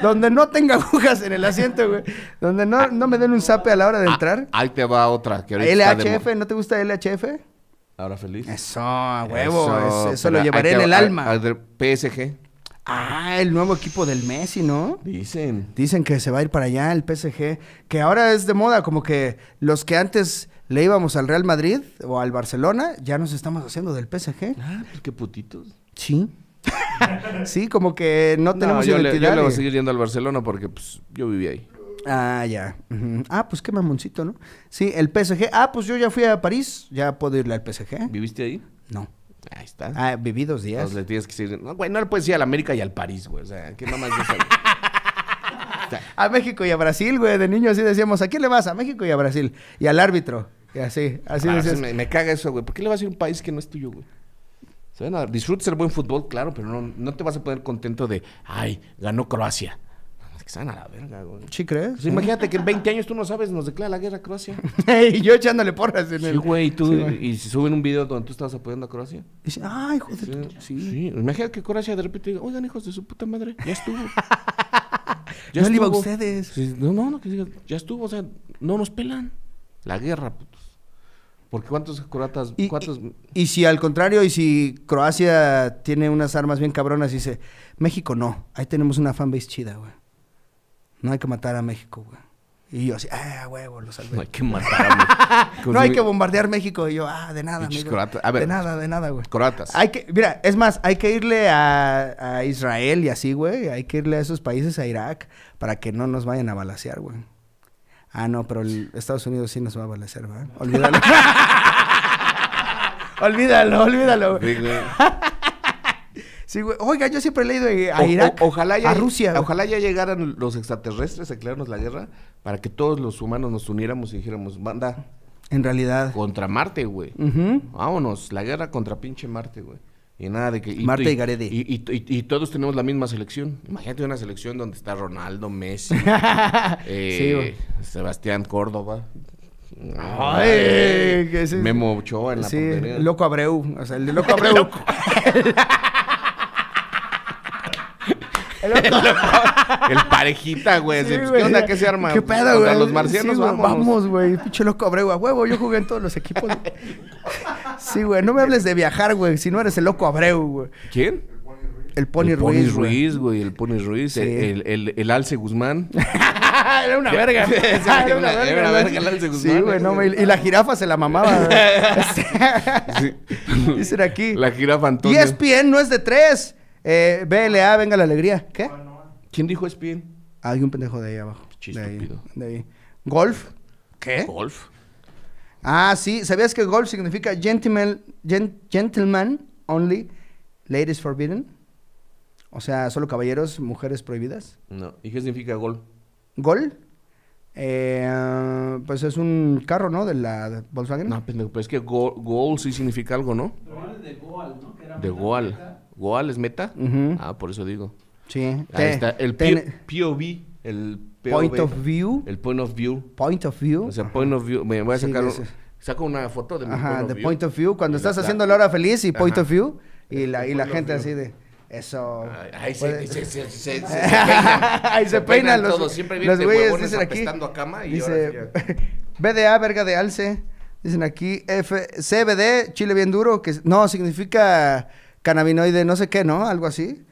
Donde no tenga agujas en el asiento, güey. Donde no, no me den un zape a la hora de entrar. Ahí te va otra. Que de LHF, ¿no te gusta LHF? Ahora feliz. Eso, huevo. Eso, es- Eso, pero lo llevaré te en el a- alma. PSG. Ah, el nuevo equipo del Messi, ¿no? Dicen. Dicen que se va a ir para allá el PSG, que ahora es de moda, como que los que antes le íbamos al Real Madrid o al Barcelona, ya nos estamos haciendo del PSG. Ah, pues qué putitos. Sí. sí, como que no tenemos yo, le, identidad. yo le voy a seguir yendo al Barcelona porque pues, yo viví ahí. Ah, ya. Ah, pues qué mamoncito, ¿no? Sí, el PSG. Ah, pues yo ya fui a París, ya puedo irle al PSG. ¿Viviste ahí? No. Ahí está. Ah, viví dos días. Entonces le tienes que decir, no, güey, no le puedes ir al América y al París, güey. O sea, ¿qué mamás de? A México y a Brasil, güey. De niño así decíamos, ¿a quién le vas? A México y a Brasil. Y al árbitro. Y así, así Ah, decías. me, me caga eso, güey. ¿Por qué le vas a ir a un país que no es tuyo, güey? Se van a- Disfrutas el buen fútbol, claro, pero no, no te vas a poner contento de, ay, ganó Croacia. Es que se van a la verga, güey. ¿Sí crees? Pues imagínate que en 20 años tú no sabes, nos declara la guerra a Croacia. y yo echándole porras en Sí, el... güey, y tú, Sí, güey. y si suben un video donde tú estabas apoyando a Croacia. Dice, ay, joder. Sí, Sí. sí. Imagínate que Croacia de repente diga, oigan, hijos de su puta madre, ya estuvo. No le iba a estuvo". ustedes. No, no, no, que diga, ya estuvo, o sea, no nos pelan. La guerra, putos. Porque cuántos croatas, Y, cuántos... y- y si al contrario, y si Croacia tiene unas armas bien cabronas, dice, México no, ahí tenemos una fanbase chida, güey. No hay que matar a México, güey. Y yo así, ah, huevo, lo salvé. No hay que matar. No hay que bombardear México. Y yo, ah, de nada, amigo. A ver. de nada, de nada, güey. Croatas. Hay que, mira, es más, hay que irle a, a Israel y así, güey. Hay que irle a esos países, a Irak, para que no nos vayan a balasear, güey. Ah, no, pero el Estados Unidos sí nos va a balasear, ¿verdad? Olvídalo. olvídalo, olvídalo. güey. Sí, güey. Sí, güey. Oiga, yo siempre he leído a Irak, o- ojalá ya, a Rusia. Ojalá ya llegaran los extraterrestres a declararnos la guerra para que todos los humanos nos uniéramos y dijéramos, banda, En realidad. contra Marte, güey. Vámonos, la guerra contra pinche Marte, güey. Y nada de que... Marta y Garedi. Y, y- y- todos tenemos la misma selección. Imagínate una selección donde está Ronaldo, Messi, eh, Sí. Sebastián Córdoba. Ay, que sí. Memo Ochoa en la Sí, portería. Loco Abreu. O sea, el de Loco Abreu. Loco. El parejita, güey. Sí, güey. ¿Qué onda? ¿Qué se arma? ¿Qué pedo, güey? los marcianos, Sí, güey, vamos. Vamos, güey. Pinche loco Abreu, a huevo. Yo jugué en todos los equipos. Sí, güey. No me hables de viajar, güey. Si no eres el loco Abreu, güey. ¿Quién? El Pony el Ruiz. Pony güey. Ruiz, güey. El Pony Ruiz. Sí. El, el, el Alce Guzmán. era una verga. Sí, era una verga. el Alce Sí, Guzmán, güey. eh. No, me- y la jirafa se la mamaba. güey. Sí. Dicen aquí. La jirafa Antonio. ESPN no es de tres. Eh, BLA, venga la alegría. ¿Qué? ¿Quién dijo ESPN? Hay un pendejo de ahí abajo. Che, de ahí, estúpido. de ahí. ¿Golf? ¿Qué? Golf. Ah, sí. ¿Sabías que golf significa gentleman, gen- gentleman only, ladies forbidden? O sea, solo caballeros, mujeres prohibidas. No. ¿Y qué significa gol? ¿Gol? Eh, pues es un carro, ¿no? De la Volkswagen. No, pendejo, pero es que gol, gol sí significa algo, ¿no? De Goal. ¿Goal es meta? Ujú. Ah, por eso digo. Sí. Ahí Te- está. El ten- POV. El POV. point of view. El point of view. Point of view. O sea, point of view. Me voy a Sí, sacar. un- ese. saco una foto de mi Ajá, point of de view. point of view. Cuando estás la- haciendo la hora feliz y point Ajá. of view. Y la, y la Point gente así de... Eso. Ahí se, se, se, se, peinan. Ahí se peinan los, todos. Siempre los güeyes, dicen aquí. a cama y dice, sí BDA, verga de alce. Dicen aquí, F, CBD, chile bien duro, que no, significa cannabinoide, no sé qué, ¿no? Algo así.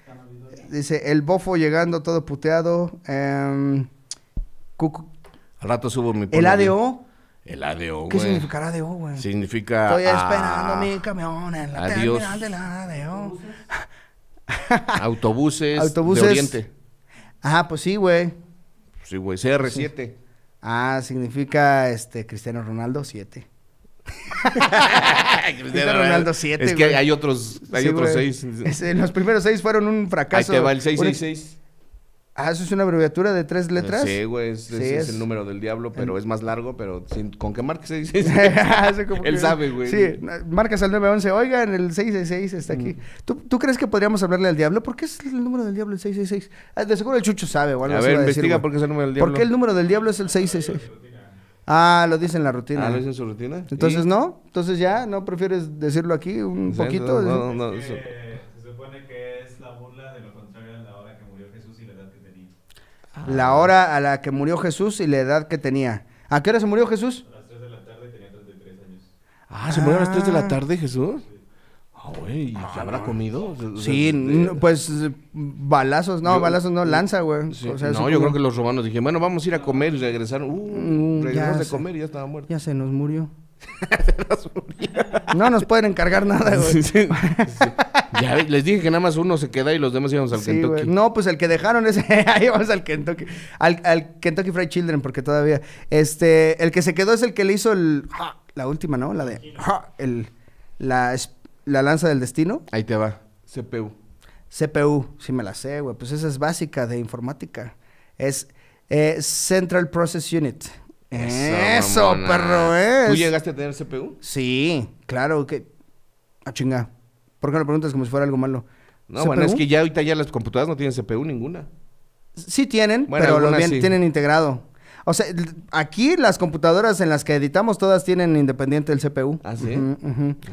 Dice, el bofo llegando todo puteado. em, Al rato subo mi el. ADO. El ADO, ¿Qué güey. significará ADO, güey? Significa. Estoy ah, esperando mi camión en la adiós. terminal de la ADO. Autobuses, Autobuses. de Oriente. Ah, pues sí, güey. Sí, güey. CR7. Ah, significa este Cristiano Ronaldo 7. Cristiano Ronaldo 7, Es que güey. hay otros, hay Sí, otros güey. seis. Ese, los primeros seis fueron un Ahí fracaso. te va el Un- 666. Ah, eso es una abreviatura de tres letras. Sí, güey. Es, Sí, es es- el número del diablo, pero es más largo. Pero sin- con que marque 666. Hace como Él que- sabe, güey. Sí, marcas al 911. Oigan, el 666 está aquí. ¿Tú, tú crees que podríamos hablarle al diablo? ¿Por qué es el número del diablo el 666? Ah, de seguro el Chucho sabe o algo A así ver, decir, investiga güey. por qué es el número del diablo. ¿Por qué el número del diablo es el 666? Ah, lo dice en la rutina. Ah, ¿lo hizo en su rutina? Entonces, ¿Y? ¿no? Entonces ya, ¿no prefieres decirlo aquí un Sí, poquito? no, no, no, que se supone que es la burla de lo contrario a la hora que murió Jesús y la edad que tenía. La hora a la que murió Jesús y la edad que tenía. ¿A qué hora se murió Jesús? A las 3 de la tarde tenía 33 años. Ah, ¿se murió a las 3 de Ah. la tarde, Jesús? Ah, güey, ¿y ¿se habrá comido? O sea, Sí, pues eh, balazos, no, Yo- balazos no, lanza, güey. Sí, O sea, no, yo como- creo que los romanos dijeron, bueno, vamos a ir a comer y regresaron. Uh, Mm, regresamos de comer y ya estaba muerto. Ya se nos murió. no nos pueden encargar nada, güey. Sí, sí, sí. Ya les dije que nada más uno se queda y los demás íbamos al Sí, Kentucky. güey. No, pues el que dejaron ese, ahí vamos al Kentucky, al, al Kentucky Fried Children, porque todavía, este, el que se quedó es el que le hizo el, la última, ¿no? La de, el, la, la lanza del destino. Ahí te va, CPU. CPU, sí me la sé, güey. Pues esa es básica de informática. Es eh, Central Process Unit. Eso, perro, ¿eh? ¿Tú Es- llegaste a tener CPU? Sí, claro que... Ah, chinga. ¿Por qué me lo preguntas como si fuera algo malo? No, bueno, es que ya ahorita ya las computadoras no tienen CPU ninguna. Sí tienen, Bueno, pero lo bien, sí. tienen integrado. O sea, aquí las computadoras en las que editamos todas tienen independiente el CPU. ¿Ah, sí?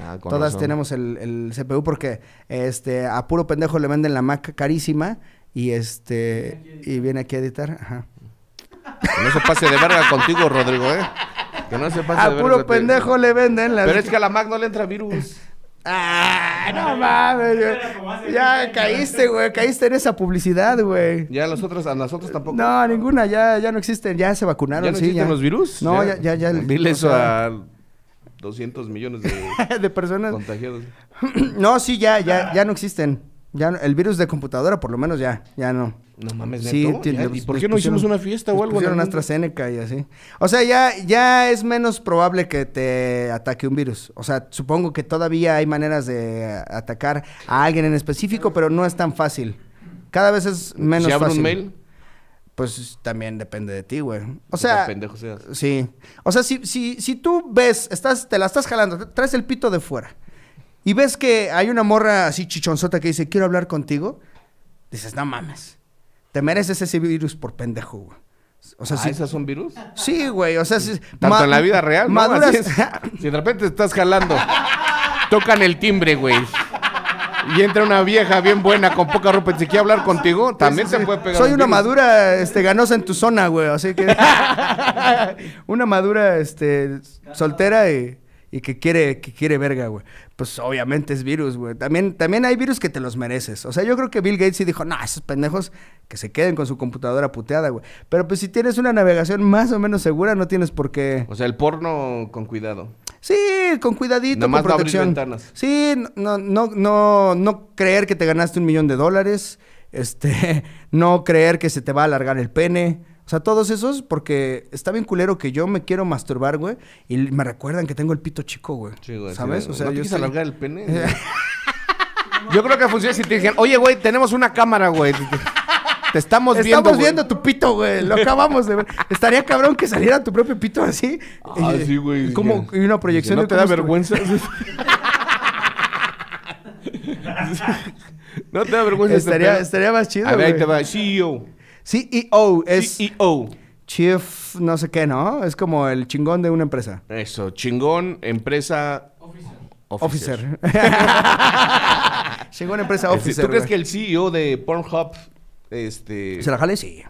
Ah, con Todas razón. tenemos el, el CPU porque este a puro pendejo le venden la Mac carísima y este y viene aquí a editar. Ajá. Que no se pase de verga contigo, Rodrigo, ¿eh? Que no se pase de A verga puro contigo. pendejo le venden las Pero es que a la Mac no le entra virus. ¡Ah! No mames, güey. Ya caíste, güey. Caíste en esa publicidad, güey. Ya a las otras, a nosotros tampoco. No, ninguna, ya, ya no existen, ya se vacunaron, ¿Ya no sí, existen ya. los virus? No, ya, ya, ya. Dile o eso sea, a 200 millones de de personas. contagiados. No, sí, ya, ya, ya no existen. Ya no- el virus de computadora, por lo menos ya, ya no. No mames, Sí, ¿neto? les- ¿Y por qué no hicimos una fiesta o algo? Pusieron? AstraZeneca y así. O sea, ya, ya es menos probable que te ataque un virus. O sea, supongo que todavía hay maneras de atacar a alguien en específico, pero no es tan fácil. Cada vez es menos si abro fácil. un mail, Pues también depende de ti, güey. O sea, tan pendejo seas. Sí. O sea, si, si, si tú ves, estás, te la estás jalando, traes el pito de fuera y ves que hay una morra así chichonzota que dice, quiero hablar contigo, dices, no mames, te mereces ese virus por pendejo, güey. O sea, Ah, sí, ¿Esas son virus? sí, güey, o sea, sí, Tanto ma- en la vida real, ¿no? maduras- Así es. Si de repente estás jalando, tocan el timbre, güey. Y entra una vieja bien buena con poca ropa y se quiere hablar contigo, también te puede pegar. Soy un una virus. madura este, ganosa en tu zona, güey. Así que. una madura este, soltera y, y que quiere que quiere verga, güey. Pues obviamente es virus, güey. También, también hay virus que te los mereces. O sea, yo creo que Bill Gates sí dijo, no, esos pendejos que se queden con su computadora puteada, güey. Pero pues si tienes una navegación más o menos segura, no tienes por qué. O sea, el porno con cuidado. Sí, con cuidadito, Nomás con no abrir protección. ventanas. Sí, no, no, no, no creer que te ganaste un millón de dólares, este, no creer que se te va a alargar el pene. O sea, todos esos, porque está bien culero que yo me quiero masturbar, güey, y me recuerdan que tengo el pito chico, güey. Sí, güey. ¿Sabes? sí, o sea, ¿no yo estoy- alargar el pene? Yo creo que funciona si te dijeran, oye, güey, tenemos una cámara, güey. Te estamos viendo. Estamos güey". viendo tu pito, güey. Lo acabamos de ver. Estaría cabrón que saliera tu propio pito así. Ah, Eh, sí, güey. Como y una proyección ¿No de te da vergüenza? ¿No te da vergüenza Estaría, estaría más chido. A ver, ahí te va. CEO. CEO es CEO. Chief, no sé qué, ¿no? Es como el chingón de una empresa. Eso, chingón, empresa... Officer. chingón empresa officer. ¿Tú crees güey. que el CEO de Pornhub este, ¿Se la jale? Sí.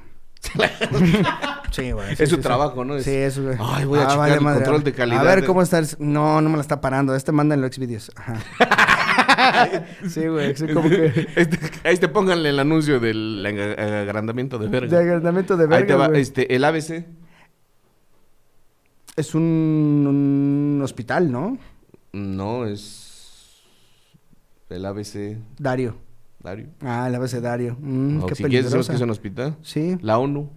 sí, güey. sí, es su sí, sí. trabajo, no? Es- Sí, eso, güey. Ay, voy a checar el madre, control de calidad A ver de- cómo está. el- No, no me la está parando. Este manda en los Xvideos. Ajá. sí, güey. Sí, como que... Este, ahí te pónganle el anuncio del agrandamiento de verga. De agrandamiento de Ahí te verga, va, güey. este, el ABC. Es un, un hospital, ¿no? No, es el ABC, Dario. Dario. Ah, el abecedario. Mm, O qué si quieres que es un hospital. Sí. La ONU.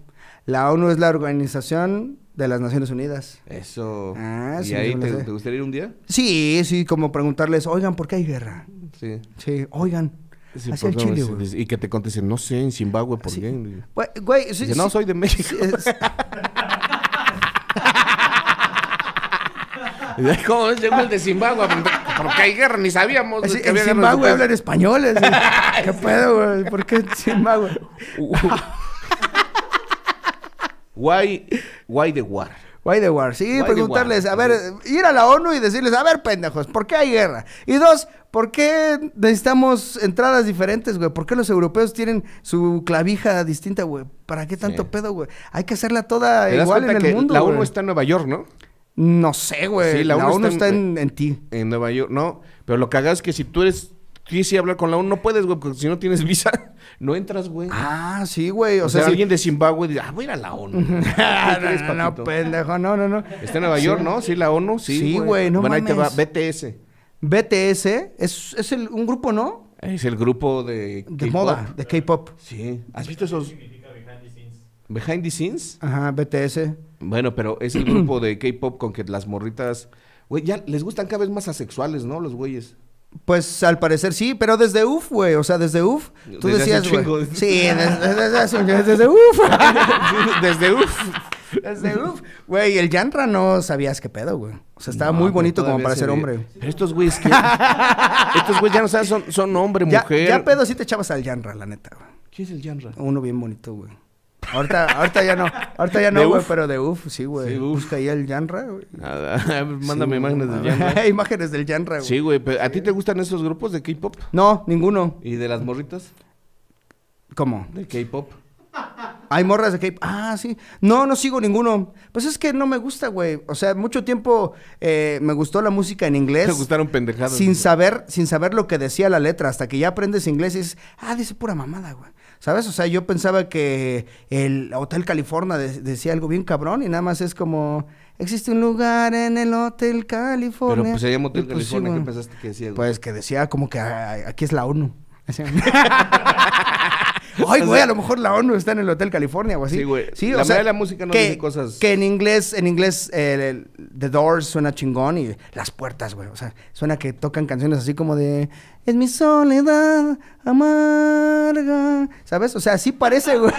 La ONU es la Organización de las Naciones Unidas. Eso. Ah, ¿Y sí, ahí yo lo te, gustaría ir un día? Sí, sí, como preguntarles, oigan, ¿por qué hay guerra? Sí. Sí, oigan. Sí, Hacia el favor, Chile, güey. Y que te contesten, no sé, en Zimbabue, ¿por Sí. qué? Güey, Güey, sí, Dice, no, soy de México. Sí, es- ¿Cómo llegó el de Zimbabue? Porque hay guerra, ni sabíamos. Sí, que en Zimbabue su hablan país. español. así. ¿Qué pedo, güey? ¿Por qué en Zimbabue? Why, why the war? Why the war? Sí, Why preguntarles, war? a ver, ir a la ONU y decirles, a ver, pendejos, ¿por qué hay guerra? Y dos, ¿por qué necesitamos entradas diferentes, güey? ¿Por qué los europeos tienen su clavija distinta, güey? ¿Para qué tanto Sí. pedo, güey? Hay que hacerla toda ¿Te das igual en el que mundo, la. ONU está en Nueva York, ¿no? No sé, güey. Sí, la, la ONU, está está en, en- en ti. En Nueva York, no. Pero lo que hagas es que si tú eres... Tienes que hablar con la ONU, no puedes, güey, porque si no tienes visa, no entras, güey. Ah, sí, güey. O, o, sea, sea, sí. alguien de Zimbabue dice, ah, voy a ir a la ONU. Ah, ¿Qué crees, no, no, pendejo, no, no, no. Está en Nueva Sí. York, ¿no? Sí, la ONU, sí. Sí, güey, no Bueno, ahí te va. BTS. BTS es, es el- un grupo, ¿no? Es el grupo de... De moda, de K-pop. Sí. ¿Has visto esos Significa behind the scenes. behind the scenes? Ajá, BTS. Bueno, pero es el grupo de K-pop con que las morritas... Güey, ya les gustan cada vez más asexuales, ¿no? Los güeyes. Pues al parecer sí, pero desde UF, güey. O sea, desde UF. Tú Desde decías, güey. Sí, desde, desde, desde UF. Desde uff. desde UF. Güey, el Yantra no sabías qué pedo, güey. O sea, estaba No, muy bonito como para se ser ve. hombre. Pero estos güeyes que... estos güeyes ya no saben, son, son hombre, Ya, mujer. ya pedo sí te echabas al Yanra, la neta, güey. ¿Quién es el Janra? Uno bien bonito, güey. Ahorita, ahorita ya no, ahorita ya no, ¿De güey, pero de UF, sí, güey. Sí. Busca ahí el Yanra, güey. Nada, mándame Sí, imágenes del Janra. imágenes del Yanra, güey. Sí, güey, pero ¿a ti te gustan esos grupos de K-pop? No, ninguno. ¿Y de las morritas? ¿Cómo? De K-pop. Hay morras de K-pop. Ah, sí. No, no sigo ninguno. Pues es que no me gusta, güey. O sea, mucho tiempo eh, me gustó la música en inglés. Te gustaron pendejadas. Sin saber, sin saber lo que decía la letra, hasta que ya aprendes inglés y dices, ah, dice pura mamada, güey. ¿Sabes? O sea, yo pensaba que el Hotel California de- decía algo bien cabrón y nada más es como, existe un lugar en el Hotel California. Pero pues se llama Hotel pues, sí, California, ¿qué güey. pensaste que decía? güey? Pues que decía como que aquí es la ONU. Así. Ay, güey, a lo mejor la ONU está en el Hotel California o así. Sí, güey. Sí, La o sea, de la música no que, dice cosas- Que en inglés, en inglés, eh, el- The Doors suena chingón y las puertas, güey. O sea, suena que tocan canciones así como de Es mi soledad amarga. ¿Sabes? O sea, sí parece, güey.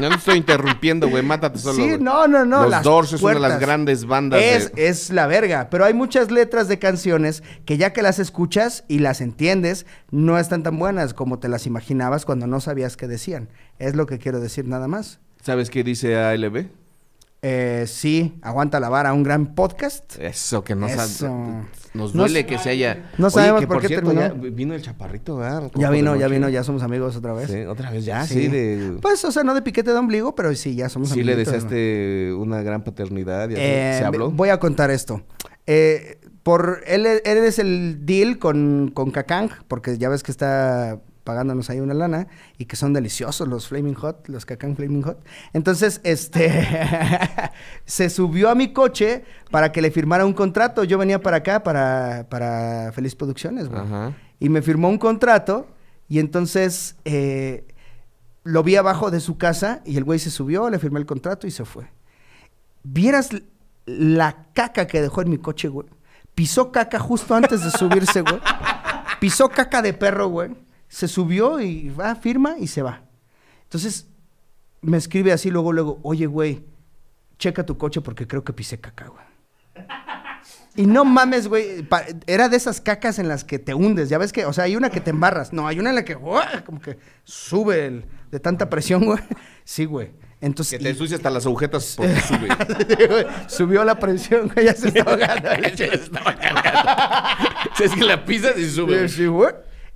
No te estoy interrumpiendo, güey. Mátate solo. Sí, no, no, no. Los las Doors es una de las grandes bandas. Es, de- es la verga. Pero hay muchas letras de canciones que ya que las escuchas y las entiendes, no están tan buenas como te las imaginabas cuando no sabías qué decían. Es lo que quiero decir nada más. ¿Sabes qué dice ALB? Eh, sí, aguanta la vara, un gran podcast. Eso, que ha- Eso. Nos No duele que se haya. no Oye, sabemos que por qué cierto, terminó. ya vino el chaparrito, ¿verdad? Ya vino, ya vino, ya somos amigos otra vez. Sí, otra vez ya, sí. Sí. de... Pues, o sea, no de piquete de ombligo, pero sí, ya somos sí le deseaste una gran paternidad. y así. Eh, ¿Se habló? Voy a contar esto. Eh, por él, él es el deal con, con Kakang, porque ya ves que está pagándonos ahí una lana y que son deliciosos los Flaming Hot, los Kakang Flaming Hot. Entonces, este se subió a mi coche para que le firmara un contrato. Yo venía para acá para, para Feliz Producciones, güey. Ajá. Y me firmó un contrato y entonces eh, lo vi abajo de su casa y el güey se subió, le firmé el contrato y se fue. Vieras la caca que dejó en mi coche, güey. Pisó caca justo antes de subirse, güey. Pisó caca de perro, güey. Se subió y va, firma y se va. Entonces me escribe así luego, luego, oye, güey, checa tu coche porque creo que pisé caca, güey. Y no mames, güey. Era de esas cacas en las que te hundes. Ya ves que, o sea, hay una que te embarras. No, hay una en la que, ¡guau! como que sube el- de tanta presión, güey. Sí, güey. Entonces. Que te ensucia hasta las agujetas porque sube. Sí, güey, Subió la presión, güey, ya se está ahogando. Si es que la pisas y sube. Sí, güey.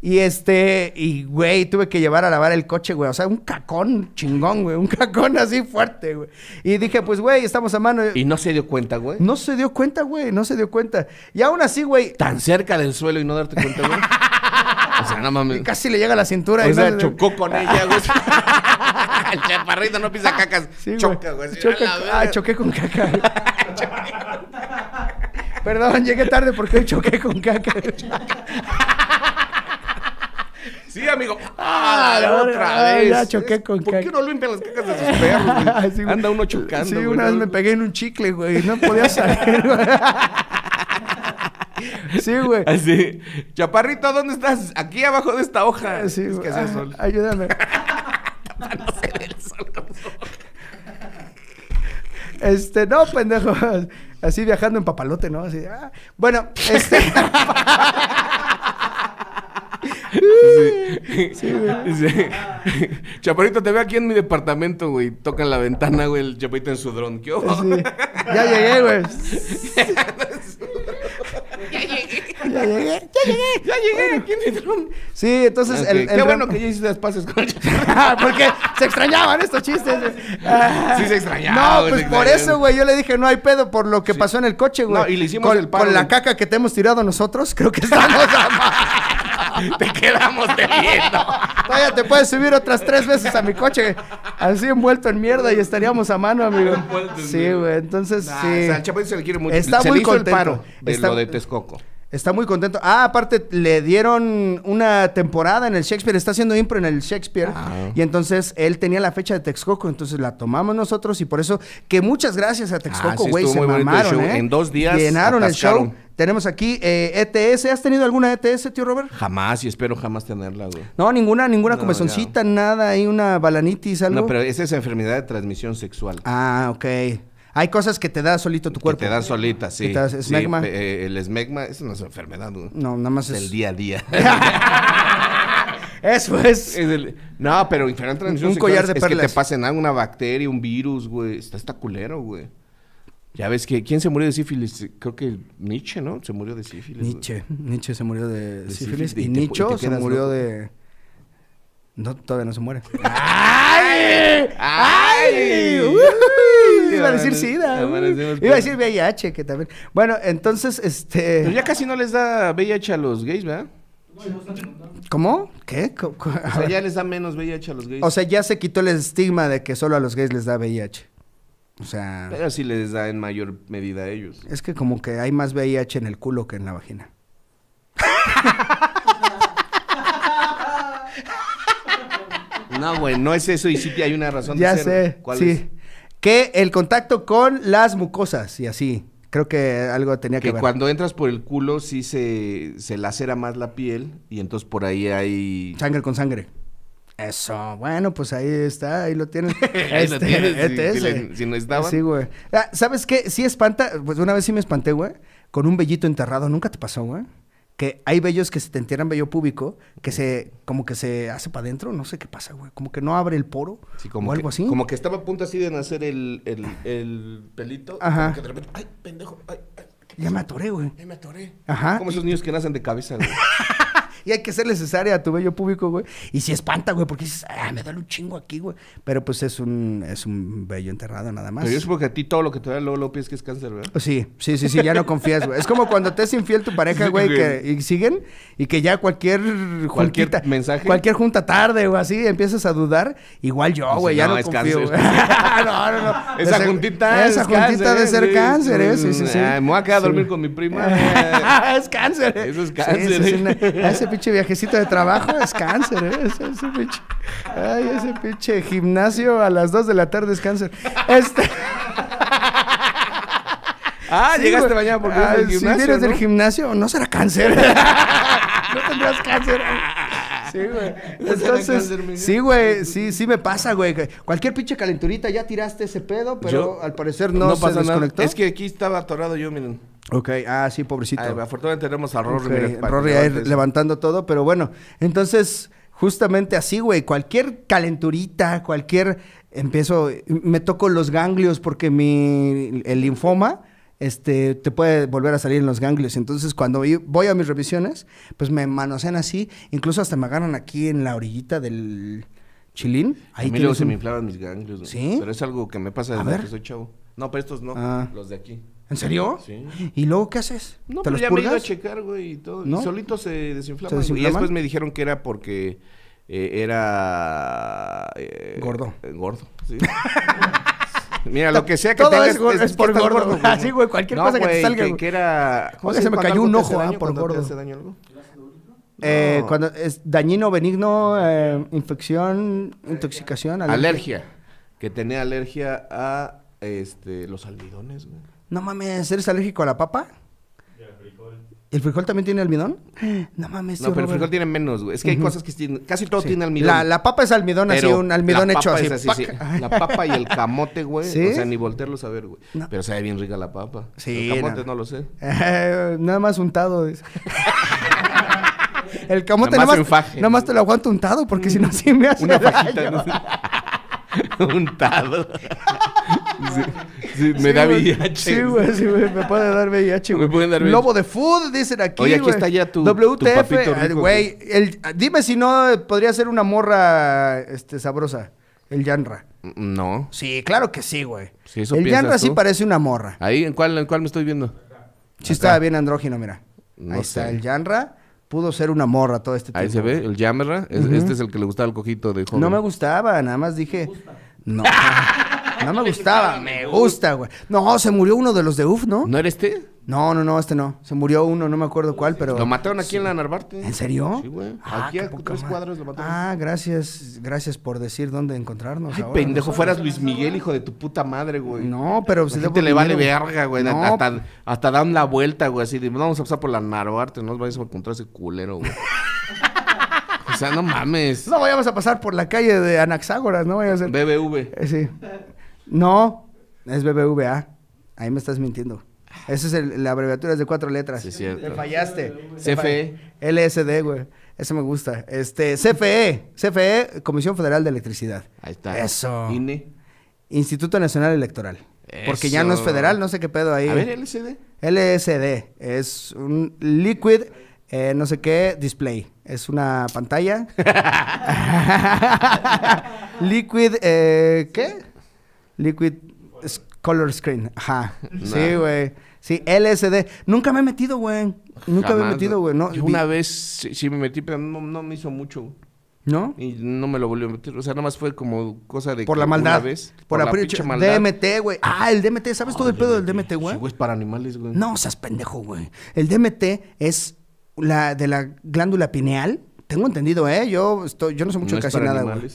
Y este, y güey, tuve que llevar a lavar el coche, güey. O sea, un cacón chingón, güey. Un cacón así fuerte, güey. Y dije, pues, güey, estamos a mano. Y no se dio cuenta, güey. No se dio cuenta, güey. No se dio cuenta. Y aún así, güey. Tan cerca del suelo y no darte cuenta, güey. O sea, no mames. Casi le llega a la cintura. y O sea, no- chocó con ella, güey. El chaparrito no pisa cacas. Sí, güey. Choca, güey. así, Choca- ah, choqué con caca. Perdón, llegué tarde porque hoy choqué con caca. Sí, amigo. Ah, Ah, otra ah, vez. ya choqué con ¿Por qué no limpian las cacas de sus perros, güey? Güey. Anda uno chocando, Sí, güey, una ¿no? vez me pegué en un chicle, güey. No podía salir, güey. Sí, güey. Así. Chaparrito, ¿dónde estás? Aquí abajo de esta hoja. Sí, es que hace Ah, sol. Ayúdame. Este, no, pendejo. Así viajando en papalote, ¿no? Así, ah. Bueno, este. Sí, sí. Chaparrito, te veo aquí en mi departamento, güey. Tocan la ventana, güey, el chaparrito en su dron. ¿Qué? Sí. Ya llegué, güey. Ya llegué. Ya llegué. Ya llegué aquí en mi dron. Sí, entonces el, el Qué bueno que ya hiciste las pases con el. Porque se extrañaban estos chistes. Sí se extrañaba, No, pues por eso, güey. Yo le dije, no hay pedo por lo que pasó en el coche, güey. No, y le hicimos con, el paro, Con la caca que te hemos tirado nosotros, creo que estamos a. Te quedamos debiendo. Todavía te puedes subir otras tres veces a mi coche. Así envuelto en mierda y estaríamos a mano, amigo. Sí, güey. Entonces, Nah, sí. o sea, al chaparrito se le quiere mucho. Está se muy le hizo el contento. paro de Está- lo de Texcoco. Está muy contento. Ah, aparte le dieron una temporada en el Shakespeare, está haciendo impro en el Shakespeare. Ah. Y entonces él tenía la fecha de Texcoco, entonces la tomamos nosotros y por eso que muchas gracias a Texcoco, Ah, sí, güey, se mamaron. ¿eh? En dos días Llenaron el show. Tenemos aquí eh, ETS. ¿Has tenido alguna ETS, tío Robert? Jamás y espero jamás tenerla, güey. No, ninguna, ninguna No, comezoncita, nada, hay una balanitis, algo. No, pero esa es enfermedad de transmisión sexual. Ah, ok. Hay cosas que te da solito tu cuerpo. Que te dan solita, sí. ¿Qué te das? Sí, ¿Esmegma? pe- eh, el esmegma, eso no es enfermedad, güey. No, nada más Es el día a día. Eso es. Es el- No, pero de transmisión Un collar de es que te pasen alguna bacteria, un virus, güey. Está, está culero, güey. Ya ves que... ¿Quién se murió de sífilis? Creo que Nietzsche, ¿no? Se murió de sífilis. Nietzsche. Nietzsche se murió de, De sífilis. sífilis, Y y te se murió loco. de. No, todavía no se muere. ¡Ay! ¡Ay! Uy, Iba a decir SIDA. Iba a decir VIH, que también. Bueno, entonces, Pero este. ya casi no les da VIH a los gays, ¿verdad? ¿Cómo? ¿Qué? O sea, ya les da menos VIH a los gays. O sea, ya se quitó el estigma de que solo a los gays les da VIH. O sea, Pero sí les da en mayor medida a ellos. es que como que hay más VIH en el culo que en la vagina. No, güey, no es eso y sí hay una razón Ya de ser. sé, ¿Cuál sí. es? Que el contacto con las mucosas y así. Creo que algo tenía que, Que ver. cuando entras por el culo sí se, se lacera más la piel y entonces por ahí hay... Sangre con sangre. Eso, bueno, pues ahí está, ahí lo tienen. Ahí lo Este, tienes, si- este, si le- si necesitaban. Sí, güey. Ah, ¿Sabes qué? Sí espanta, pues una vez sí me espanté, güey, con un vellito enterrado. ¿Nunca te pasó, güey? Que hay vellos que se te entierran vello púbico, que se, como que se hace para adentro, no sé qué pasa, güey. Como que no abre el poro Sí, como o algo que, así. Como que estaba a punto así de nacer el, el, el pelito. Ajá. que de repente, ay, pendejo, ay, ay, ¿qué Ya me atoré, güey. Ya me atoré. Ajá. Como esos niños que nacen de cabeza, güey. Y hay que hacerle cesárea a tu vello público, güey. Y si espanta, güey, porque dices, ah, me duele un chingo aquí, güey. Pero pues es un, es un vello enterrado nada más. Pero yo supongo que a ti todo lo que te da luego, luego piensas que es cáncer, ¿verdad? Sí, sí, sí, sí, ya no confías, güey. Es como cuando te es infiel tu pareja, güey, que y siguen y que ya cualquier Cualquier juntita- mensaje. cualquier junta tarde o así, empiezas a dudar. Igual yo, güey, ya no, no, es confío, cáncer. güey. no, no, no. Esa De juntita Esa es juntita cáncer, de ser Sí. cáncer, ¿eh? Sí, sí, sí. Ay, me voy a quedar a dormir con mi prima. es cáncer. ¿eh? Eso es cáncer, sí, sí, ¿eh? una- ese pinche viajecito de trabajo es cáncer, ¿eh? Ese, ese pinche. Ay, ese pinche gimnasio a las 2 de la tarde es cáncer. Este. Ah, Sí, llegaste güey. mañana porque Ah, eres del Si gimnasio, vienes ¿no? del gimnasio, no será cáncer. no tendrás cáncer. Sí, güey. No Entonces, sí, güey, sí, sí me pasa, güey. Cualquier pinche calenturita ya tiraste ese pedo, pero Yo- al parecer no, se pasa nada. Es que aquí estaba atorado yo, miren. Ok, ah, sí, pobrecito. Ay, afortunadamente tenemos a Rory. Rory ahí levantando todo, pero bueno, entonces, justamente así, güey, cualquier calenturita, cualquier, empiezo, me toco los ganglios porque mi, el linfoma, este, te puede volver a salir en los ganglios, entonces cuando voy a mis revisiones, pues me manosean así, incluso hasta me agarran aquí en la orillita del chilín, A ahí mí luego se un- me inflaban mis ganglios. ¿Sí? Pero es algo que me pasa A desde que soy chavo. No, pero estos no. Ah. Los de aquí. ¿En serio? Sí. ¿Y luego qué haces? No, ¿Te pero los ya me ido a checar, güey, y todo. ¿No? Y solitos se desinflaman. ¿Se güey. Y después me dijeron que era porque eh, era... eh, Gordo. eh, gordo, sí. Mira, lo que sea que Todo tengas... es gor- es por gordo. Ah, sí, güey, cualquier cosa que te salga, Que, era... ¿cómo Oiga, se me cayó un ojo, ah, por te gordo. hace daño algo? Eh, No. Cuando es dañino, benigno, eh, infección, intoxicación, Alergia. Que tenía alergia a este, los almidones, güey. No mames, ¿eres alérgico a la papa? ¿El frijol también tiene almidón? No mames, No, pero el frijol tiene menos, güey. Es que hay cosas que tienen... Casi todo Sí. tiene almidón. La, la papa es almidón, así, un almidón la hecho papa así. es así, sí. La papa y el camote, güey. ¿Sí? O sea, ni voltearlos a ver, güey. No. Pero sabe bien rica la papa. Sí, El camote no. no, lo sé. Eh, nada más untado. dice. El camote Nada nada más más, en faje. nada más te lo aguanto untado porque si no sí me hace Una daño. fajita. ¿no? Untado. Sí, sí, me Sí, da. VIH. Sí, güey, sí, güey. Me puede dar VIH, güey. Me pueden dar VIH. Lobo de food, dicen aquí. Oye, aquí güey. está ya tu- WTF. tu rico, Güey, el- dime si no eh, podría ser una morra este, sabrosa. El Yanra. No. Sí, claro que sí, güey. Sí, eso el Yanra sí parece una morra. Ahí, ¿en cuál, en cuál me estoy viendo? Sí estaba bien andrógino, mira. No Ahí está, el Yanra pudo ser una morra todo este tiempo. Ahí se ve, el Ujú. Este es el que le gustaba el cojito de joven. No me gustaba, nada más dije. No, no me gustaba, me gusta, güey. No, se murió uno de los de UF, ¿no? ¿No era este? No, no, no, este no. Se murió uno, no me acuerdo cuál, pero. Lo mataron aquí en la Narvarte. ¿En serio? Sí, güey. Ah, aquí a tres cuadros lo mataron. Ah, gracias, gracias por decir dónde encontrarnos. Ay, ahora, pendejo, fueras Luis Miguel, hijo de tu puta madre, güey. No, pero si debo le vale verga, güey. No, Hasta, hasta dan la vuelta, güey. Así de, vamos a pasar por la Narvarte. No nos vayas a encontrar ese culero, güey. o sea, no mames. No vayamos a pasar por la calle de Anaxágoras, no vaya a ser. BBV. Eh, sí. No, es BBVA. Ahí me estás mintiendo. Esa es el- la abreviatura es de cuatro letras. Sí, cierto. Te fallaste. CFE. LSD, güey. Eso me gusta. Este, CFE. CFE, Comisión Federal de Electricidad. Ahí está. Eso. INE. Instituto Nacional Electoral. Porque ya no es federal, no sé qué pedo ahí. A ver, LCD. LSD es un liquid, eh, no sé qué, display. Es una pantalla. liquid, eh, ¿qué? Liquid color screen. Ajá. Sí, güey. Sí, LSD. Nunca me he metido, güey. Nunca me he metido, güey. No, Yo vi- una vez sí, sí me metí, pero no, no me hizo mucho. ¿No? Y no me lo volvió a meter. O sea, nada más fue como cosa de. Por la maldad. Vez, por, la, pinche maldad. DMT, güey. Ah, el DMT. ¿Sabes todo el pedo del DMT, güey? Sí, güey, es para animales, güey. No, seas pendejo, güey. El DMT es la de la glándula pineal. Tengo entendido, ¿eh? Yo estoy, yo no sé mucho No de casi para nada, güey.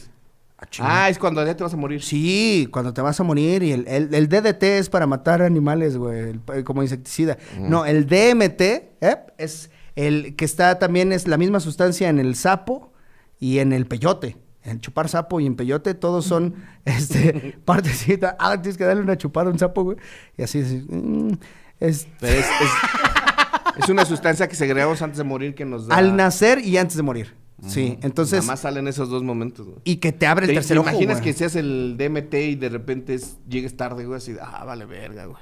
Ah, es cuando ya te vas a morir. Sí, cuando te vas a morir y el, el- el DDT es para matar animales, güey, el- eh, como insecticida. No, el DMT ¿eh? es el que está también es la misma sustancia en el sapo y en el peyote. En chupar sapo y en peyote, todos son este, partecita. Ah, tienes que darle una chupada a un sapo, güey. Y así, así, mm, es, Pero es, es, es una sustancia que segregamos antes de morir que nos da... al nacer y antes de morir. Sí, entonces. Nada más salen esos dos momentos, güey. Y que te abre el ¿Te, tercer te ojo, imaginas güey. que seas el DMT y de repente es- llegues tarde, güey? Así, ah, vale verga, güey.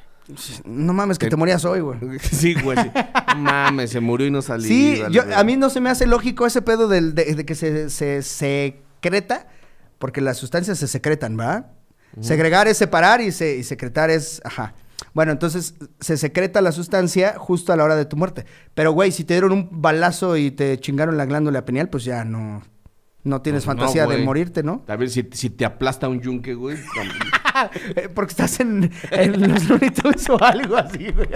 No mames, que Te- te morías hoy, güey. Sí, güey. sí. Mames, se murió y no salió. Sí, vale yo, verga. a mí no se me hace lógico ese pedo del, de, de que se, se secreta, porque las sustancias se secretan, ¿verdad? Segregar es separar y, se, y secretar es, ajá. Bueno, entonces se secreta la sustancia justo a la hora de tu muerte. Pero, güey, si te dieron un balazo y te chingaron la glándula pineal, pues ya no, no tienes Pues no, fantasía de morirte, ¿no? A ver, si, si te aplasta un yunque, güey. Eh, porque estás en, en los o algo así, güey.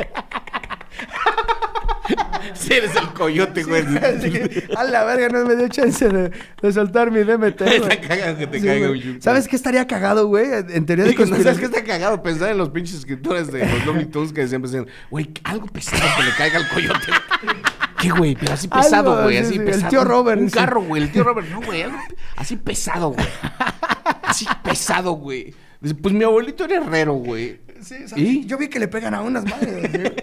Si eres el coyote, güey. A la verga, no me dio chance de, de soltar mi DMT, güey. Está cagado que te Sí, caiga güey. un yunque. ¿Sabes qué estaría cagado, güey? En teoría de ¿no ¿Sabes qué conspiración. está cagado? Pensar en los pinches escritores de los Looney Tunes que siempre decían, güey, algo pesado que le caiga al coyote. ¿Qué, güey? Pero así Algo, pesado, güey, sí, así sí, el pesado. tío Robert, Un sí. carro, güey, el tío Robert. No, güey, algo así pesado, güey. Así pesado, güey. Pues mi abuelito era herrero, güey. Sí, ¿sabes? ¿Y? Yo vi que le pegan a unas madres. güey.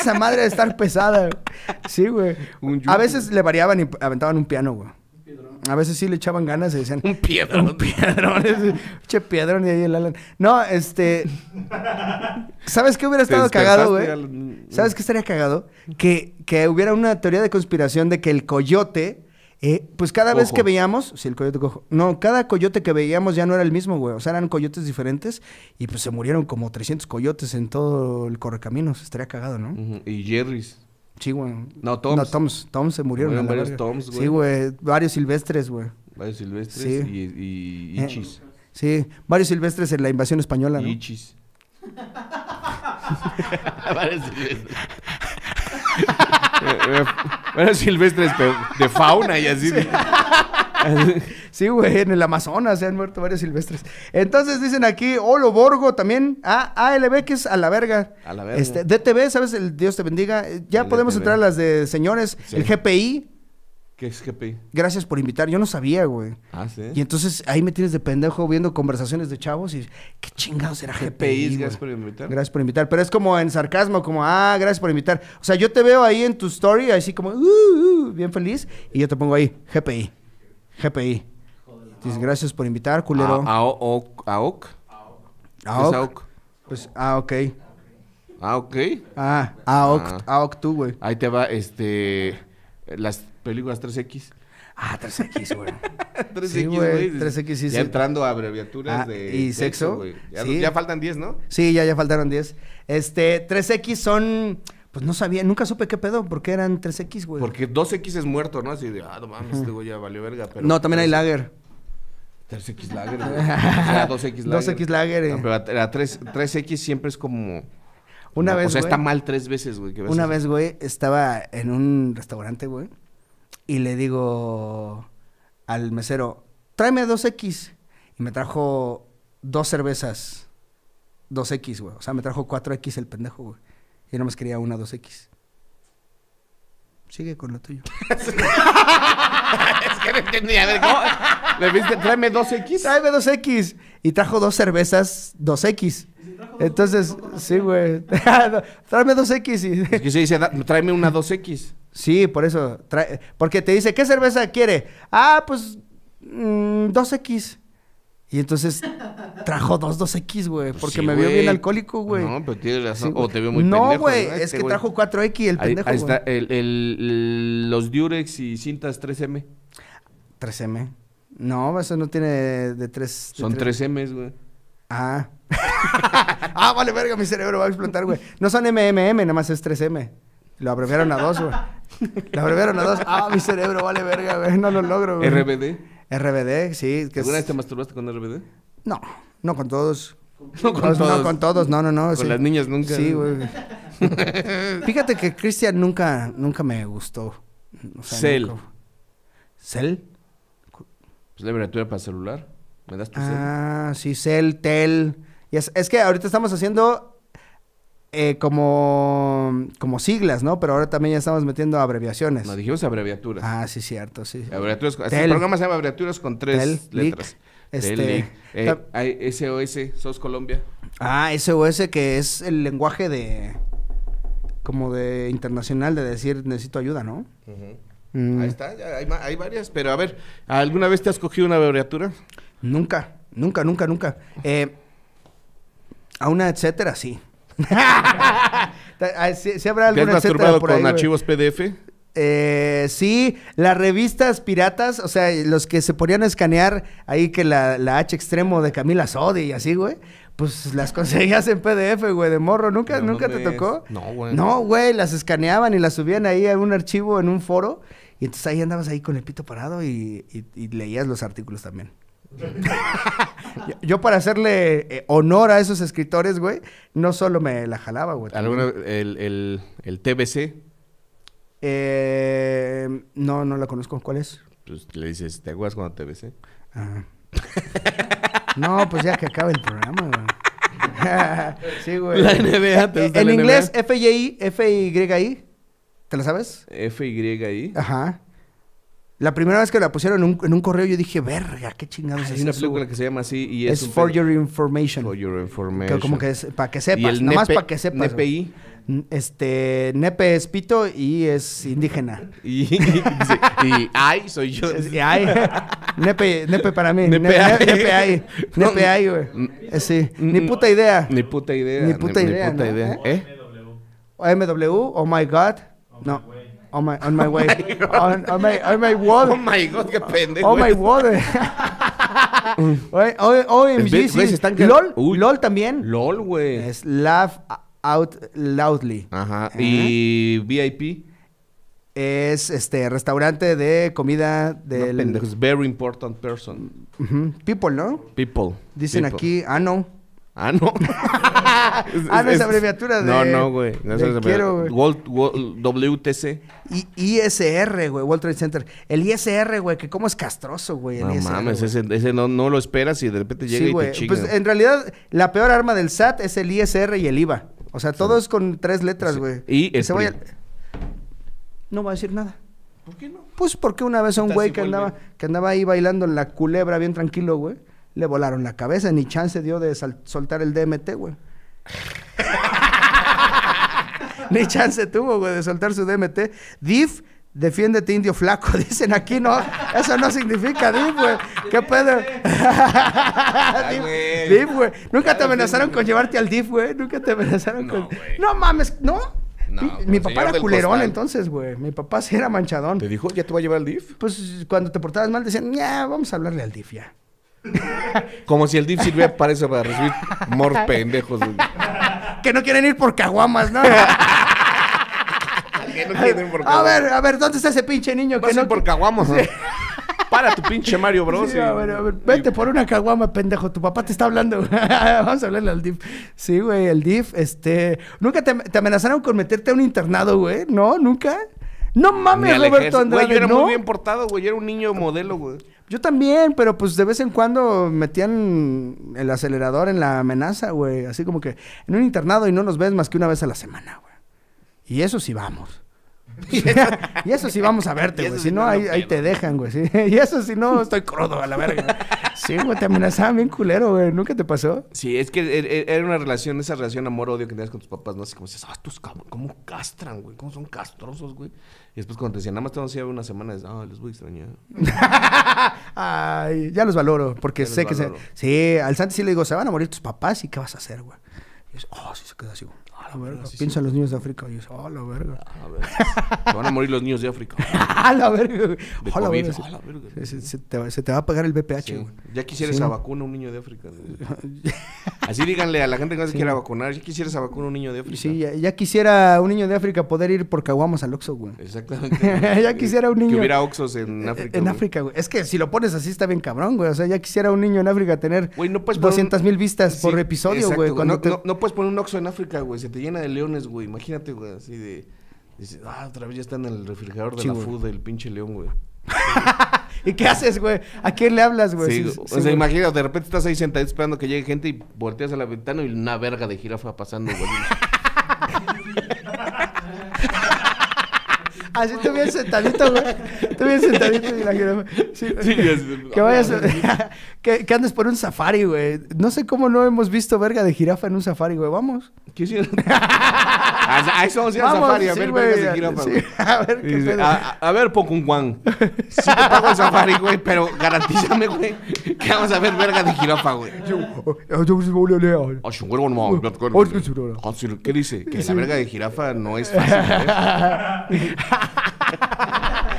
Esa madre de estar pesada. Sí, güey. A veces le variaban y aventaban un piano, güey. A veces sí le echaban ganas y decían. Un piedrón. Un piedrón. Che piedrón y ahí el Alan. No, este. ¿Sabes qué hubiera estado cagado, güey? ¿Sabes qué estaría cagado? Que, que hubiera una teoría de conspiración de que el coyote, eh, pues cada vez que veíamos, sí, el coyote cojo, no, cada coyote que veíamos ya no era el mismo, güey, o sea, eran coyotes diferentes y pues se murieron como 300 coyotes en todo el correcaminos, estaría cagado, ¿no? Y Jerry's. Sí, güey. No, Toms. No, Toms, Toms se murieron. Varios. Toms, güey. Sí, güey, varios silvestres, güey. Varios silvestres Sí. y, y, y Eh, Ichis. Sí, varios silvestres en la invasión española, Y ¿no? Ichis. Varios silvestres. Eh, Varios silvestres de fauna y así. de- Sí, güey, en el Amazonas se han muerto varios silvestres. Entonces dicen aquí, Olo Borgo también, ah, ALB que es a la verga. A la verga. Este, DTV, ¿sabes? El Dios te bendiga. Eh, Ya El podemos DTV. entrar a las de señores. Sí. El GPI, ¿Qué es GPI? gracias por invitar. Yo no sabía, güey. Ah, sí. Y entonces ahí me tienes de pendejo viendo conversaciones de chavos y qué chingados era GPI. GPI, güey? gracias por invitar. Gracias por invitar. Pero es como en sarcasmo, como, ah, gracias por invitar. O sea, yo te veo ahí en tu story, así como, uh, uh, bien feliz, y yo te pongo ahí, GPI. GPI. Dices, gracias por invitar, culero. AOC. AOC. AOC. Es AOC. Pues, ah, ok. Ah, ok. Ah, AOC, Ah. AOC tú, güey. Ahí te va, este... Las películas 3X. Ah, 3X, güey. 3X, Sí, güey, güey. 3X sí, Ya sí. entrando a abreviaturas Ah, de... ¿y sexo? güey. Ya, Sí. ya faltan 10, ¿no? Sí, ya, ya faltaron 10. Este, 3X son, pues no sabía, nunca supe qué pedo, por qué eran 3X, güey. Porque 2X es muerto, ¿no? Así de, ah, no mames, este güey ya valió verga. Pero No, también hay lager. 3X lager, güey. O sea, 2X lager. 2X lager, eh. No, pero la 3, 3X siempre es como... Una no, vez, O sea, güey. está mal tres veces, güey. Una vez, güey, estaba en un restaurante, güey, y le digo al mesero, tráeme 2X. Y me trajo dos cervezas 2X, güey. O sea, me trajo 4X el pendejo, güey. Y no más quería una 2X. Sigue con lo tuyo. es que no entendí. A ver, ¿cómo? ¿Le viste? Tráeme 2X. Tráeme 2X. Y trajo dos cervezas 2X. Entonces, sí, güey. Tráeme 2X. Y... Es que se dice, tráeme una 2X. Sí, por eso. trae- porque te dice, ¿qué cerveza quiere? Ah, pues mm, 2X. Y entonces trajo dos 2X, güey. Porque Sí, me vio güey. bien alcohólico, güey. No, pero tiene Sí, razón. güey. o te veo muy No, pendejo. güey. ¿no? Es Este que güey. trajo 4X el Ahí, pendejo, ahí güey. está el, el- el- los Durex y cintas 3M. 3M. No, eso no tiene de 3. Son 3Ms, güey. Ah. ah, vale, verga, mi cerebro va a explotar, güey. No son MMM, nada más es 3M. Lo abreviaron a dos, güey. Lo abreviaron a dos. Ah, mi cerebro vale verga, güey. No lo logro, güey. RBD. RBD, sí. Que ¿Alguna vez te masturbaste con RBD? No, no con todos. No con No, todos. No con todos, no, no, no. Con sí. las niñas nunca. Sí, güey. Fíjate que Cristian nunca, nunca me gustó. O sea, Cel. nunca- ¿Cel? Pues la abreviatura para celular. ¿Me das tu cel? Ah, sí, Cel, Tel. Y es, es que ahorita estamos haciendo eh, como, como siglas, ¿no? Pero ahora también ya estamos metiendo abreviaciones. No, dijimos abreviaturas. Ah, sí, cierto, sí. Abreviaturas. con-. Este programa se llama abreviaturas con tres Tel, letras. Tel, este. Eh, SOS, SOS Colombia. Ah, SOS que es el lenguaje de... Como de internacional de decir necesito ayuda, ¿no? Mm, Ahí está, ya hay, ma- hay varias. Pero a ver, ¿alguna vez te has cogido una abreviatura? Nunca, nunca, nunca, nunca. Eh, a una etcétera, sí. Sí, sí habrá ¿Te has masturbado por ahí, con güey. archivos PDF? Eh, sí, las revistas piratas, o sea, los que se ponían a escanear ahí que la, la H extremo de Camila Sodi y así, güey. Pues las conseguías en PDF, güey, de morro. ¿Nunca, ¿Pero ¿nunca te es? tocó? No, güey. No, güey, las escaneaban y las subían ahí a un archivo en un foro. Y entonces ahí andabas ahí con el pito parado y, y- y leías los artículos también. yo, para hacerle eh, honor a esos escritores, güey, no solo me la jalaba, güey. también. ¿Alguna, el, el, el TBC? Eh, no, no la conozco. ¿Cuál es? Pues le dices, ¿te acuerdas cuando TBC? Ah. no, pues ya que acabe el programa, güey. sí, güey. La NBA, ¿te gusta En la inglés, NBA? F-Y-I, F-Y-I. ¿Te la sabes? FYI. Ajá. La primera vez que la pusieron en un, en un correo, yo dije, verga, qué chingados es Hay una eso, película güey?" que se llama así y es, Es un for your information. For your Que information. como que es para que y sepas, el nada más nepe- para que sepas. NPI. Este, Nepe es pito y es indígena. Y, y, y ay, soy yo. Es- y ay, nepe, nepe para mí. Nepe Nepe, ay. nepe ay. No, Nepe ay, güey. Eh, Sí, ni puta idea. Ni puta idea. Ni puta idea, Ni puta ¿no? idea. ¿Eh? MW, oh my god. No. Oh my, on my way. on, on my, on my. Oh my god, qué pendejo. Oh my wall. Oye, OMG, sí. están LOL, Uy. LOL también. LOL, güey. Es laugh out loudly. Ajá. Ajá. Y VIP. Es este restaurante de comida del No, pendejos. Very important person. People, ¿no? People. Dicen People. aquí, ah no. Ah, no. Ah, no es abreviatura de- No, no, güey. No es quiero, güey. Walt- Walt- WTC. Y ISR, güey, World Trade Center. El ISR, güey, que cómo es castroso, güey. el No ISR, mames, güey. ese, ese no, no lo esperas y de repente llega Sí, y güey. te chinga. Pues en realidad, la peor arma del SAT es el ISR y el IVA. O sea, todo es con tres letras, Sí. güey. Y el se vaya. No va a decir nada. ¿Por qué no? Pues porque una vez a un güey que andaba, que andaba ahí bailando en la culebra bien tranquilo, güey, le volaron la cabeza, ni chance dio de soltar el DMT, güey. ni chance tuvo, güey, de soltar su DMT. DIF, defiéndete indio flaco, dicen aquí, no, eso no significa DIF, güey. ¿Qué pedo? DIF, güey. Nunca te amenazaron con llevarte al DIF, güey. Nunca te amenazaron No, con. No mames, no. No, Mi- papá era culerón costal. entonces, güey. Mi papá sí era manchadón. ¿Te dijo, ya te va a llevar al DIF? Pues cuando te portabas mal decían, ya, vamos a hablarle al DIF ya. Como si el DIF sirviera para eso, para recibir morros pendejos. güey. Que no quieren ir por caguamas, ¿no? Que no quieren por a caguamas. ver, a ver, ¿dónde está ese pinche niño que Vas a no ir por caguamos, ¿no? Para tu pinche Mario Bros. Sí, y- a ver, a ver, vete por una caguama, pendejo. Tu papá te está hablando. Vamos a hablarle al DIF. Sí, güey, el DIF, este. ¿Nunca te, te amenazaron con meterte a un internado, güey? ¿No? ¿Nunca? No mames, Roberto. Andrade, Güey, yo era ¿no? muy bien portado, güey. Yo era un niño modelo, güey. Yo también, pero pues de vez en cuando metían el acelerador en la amenaza, güey. Así como que en un internado y no nos ves más que una vez a la semana, güey. Y eso sí vamos. y eso sí vamos a verte, güey. Si no, ahí, te dejan, güey. ¿sí? Y eso si no, estoy crudo a la verga. Sí, güey, te amenazaban bien culero, güey. ¿Nunca te pasó? Sí, es que e- e- era una relación, esa relación amor-odio que tenías con tus papás, ¿no? Así como dices, ah, estos cabrones, ¿cómo castran, güey? ¿Cómo son castrosos, güey? Y después cuando te decían, nada más te vamos a ir una semana, dices, ah, les voy a extrañar. Ay, ya los valoro, porque Ya los sé que se... Sí, al Santi sí le digo, se van a morir tus papás y ¿qué vas a hacer, güey? Y dice, oh, sí se queda así, güey. La verga. sí, Piensa en los niños de África. Y yo, oh, la verga. A ver, se van a morir los niños de África. A la verga, güey. La verga, la verga. Se, te va, se te va a pegar el BPH, Sí. güey. Ya quisiera esa vacuna un niño de África. Así díganle a la gente que no se quiera vacunar, ya quisiera esa vacuna un niño de África. Sí, ya, ya quisiera un niño de África poder ir por caguamas al Oxxo, güey. Exactamente. Ya quisiera un niño- Que hubiera Oxos en África. En güey. África, güey. Es que si lo pones así está bien cabrón, güey. O sea, ya quisiera un niño en África tener Güey, no puedes poner un- 200 mil vistas por episodio, güey. No, te- no- no puedes poner un Oxxo en África, güey. Se te llena de leones, güey. Imagínate, güey, así de... Dices, ah, otra vez ya está en el refrigerador de Sí, la güey. food del pinche león, güey. ¿Y qué haces, güey? ¿A quién le hablas, güey? Sí, Sí, o sí, sea, imagínate, de repente estás ahí sentado esperando que llegue gente y volteas a la ventana y una verga de jirafa pasando, güey. Así tú bien sentadito, güey. Tú bien sentadito y la jirafa. Sí, Sí, que, es- que vayas a- que, que andes por un safari, güey. No sé cómo no hemos visto verga de jirafa en un safari, güey. Vamos. ¿Qué hicieron? a, eso vamos a ir al safari, a sí, ver güey. vergas de jirafa, Sí, güey. a ver qué pedo. a, ver. Sí te pago el safari, güey, pero garantízame, güey, que vamos a ver verga de jirafa, güey. No. Ah, ¿Qué dice? Que la verga de jirafa no es fácil. ¿eh?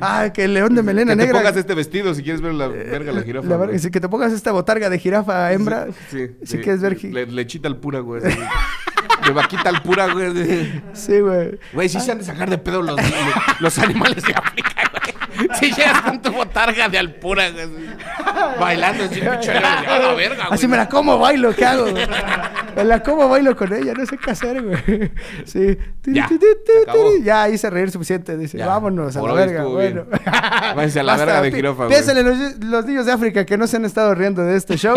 Ah, que el león de melena Que te negra. pongas este vestido si quieres ver la verga la jirafa. La verga, güey. sí, que te pongas esta botarga de jirafa hembra. Sí, Si quieres ver. Le, lechita al pura, güey. De vaquita al pura, güey. Sí, güey. Güey, sí se han de sacar de pedo los, los, los animales de África. Si llegas con tu botarga de alpura, güey. Bailando así, así, a la verga, güey. Así me la como, bailo, ¿qué hago? güey? Me la como, bailo con ella, no sé qué hacer, güey. Sí. Ya. Ya hice reír suficiente. Dice, Ya, vámonos a la verga. Bueno. Váyanse a la Basta, verga de güey. Piénsenle los, los niños de África que no se han estado riendo de este show.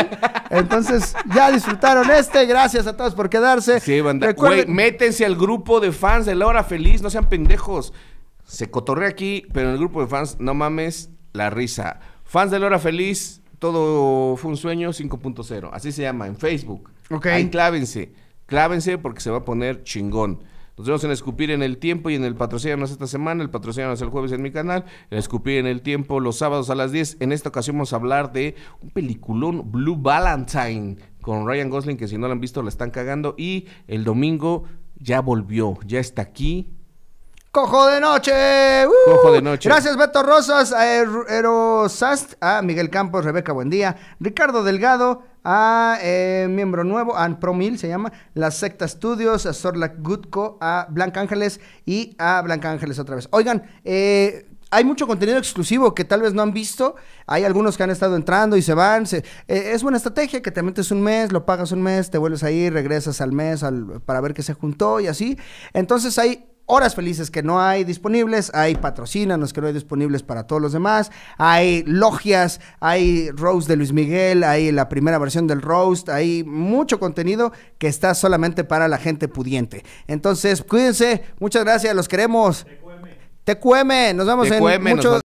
Entonces, ya disfrutaron este. Gracias a todos por quedarse. Sí, banda. Recuerden- Güey, métense al grupo de fans de La Hora Feliz, no sean pendejos. Se cotorrea aquí, pero en el grupo de fans, no mames, la risa. Fans de La Hora Feliz, todo fue un sueño 5.0. Así se llama, en Facebook. Ok. Ahí clávense. Clávense porque se va a poner chingón. Nos vemos en Escupir en el Tiempo y en el Patrocínanos esta semana. El Patrocínanos el jueves en mi canal. El Escupir en el Tiempo los sábados a las 10. En esta ocasión vamos a hablar de un peliculón Blue Valentine con Ryan Gosling, que si no lo han visto la están cagando. Y el domingo ya volvió, ya está aquí. Cojo de noche. ¡Uh! Cojo de noche. Gracias, Beto Rosas, a Er- Erosast, a Miguel Campos, Rebeca Buendía, Ricardo Delgado, a eh, miembro nuevo, a Promil se llama, La Secta Studios, a Sorlac Gutko, a Blanca Ángeles y a Blanca Ángeles otra vez. Oigan, eh, hay mucho contenido exclusivo que tal vez no han visto. Hay algunos que han estado entrando y se van. se- eh, es buena estrategia que te metes un mes, lo pagas un mes, te vuelves ahí, regresas al mes al- para ver qué se juntó y así. Entonces hay horas felices que no hay disponibles, hay patrocínanos que no hay disponibles para todos los demás, hay logias, hay roast de Luis Miguel, hay la primera versión del roast, hay mucho contenido que está solamente para la gente pudiente. Entonces, cuídense, muchas gracias, los queremos. TQM, nos vemos TQM, en muchos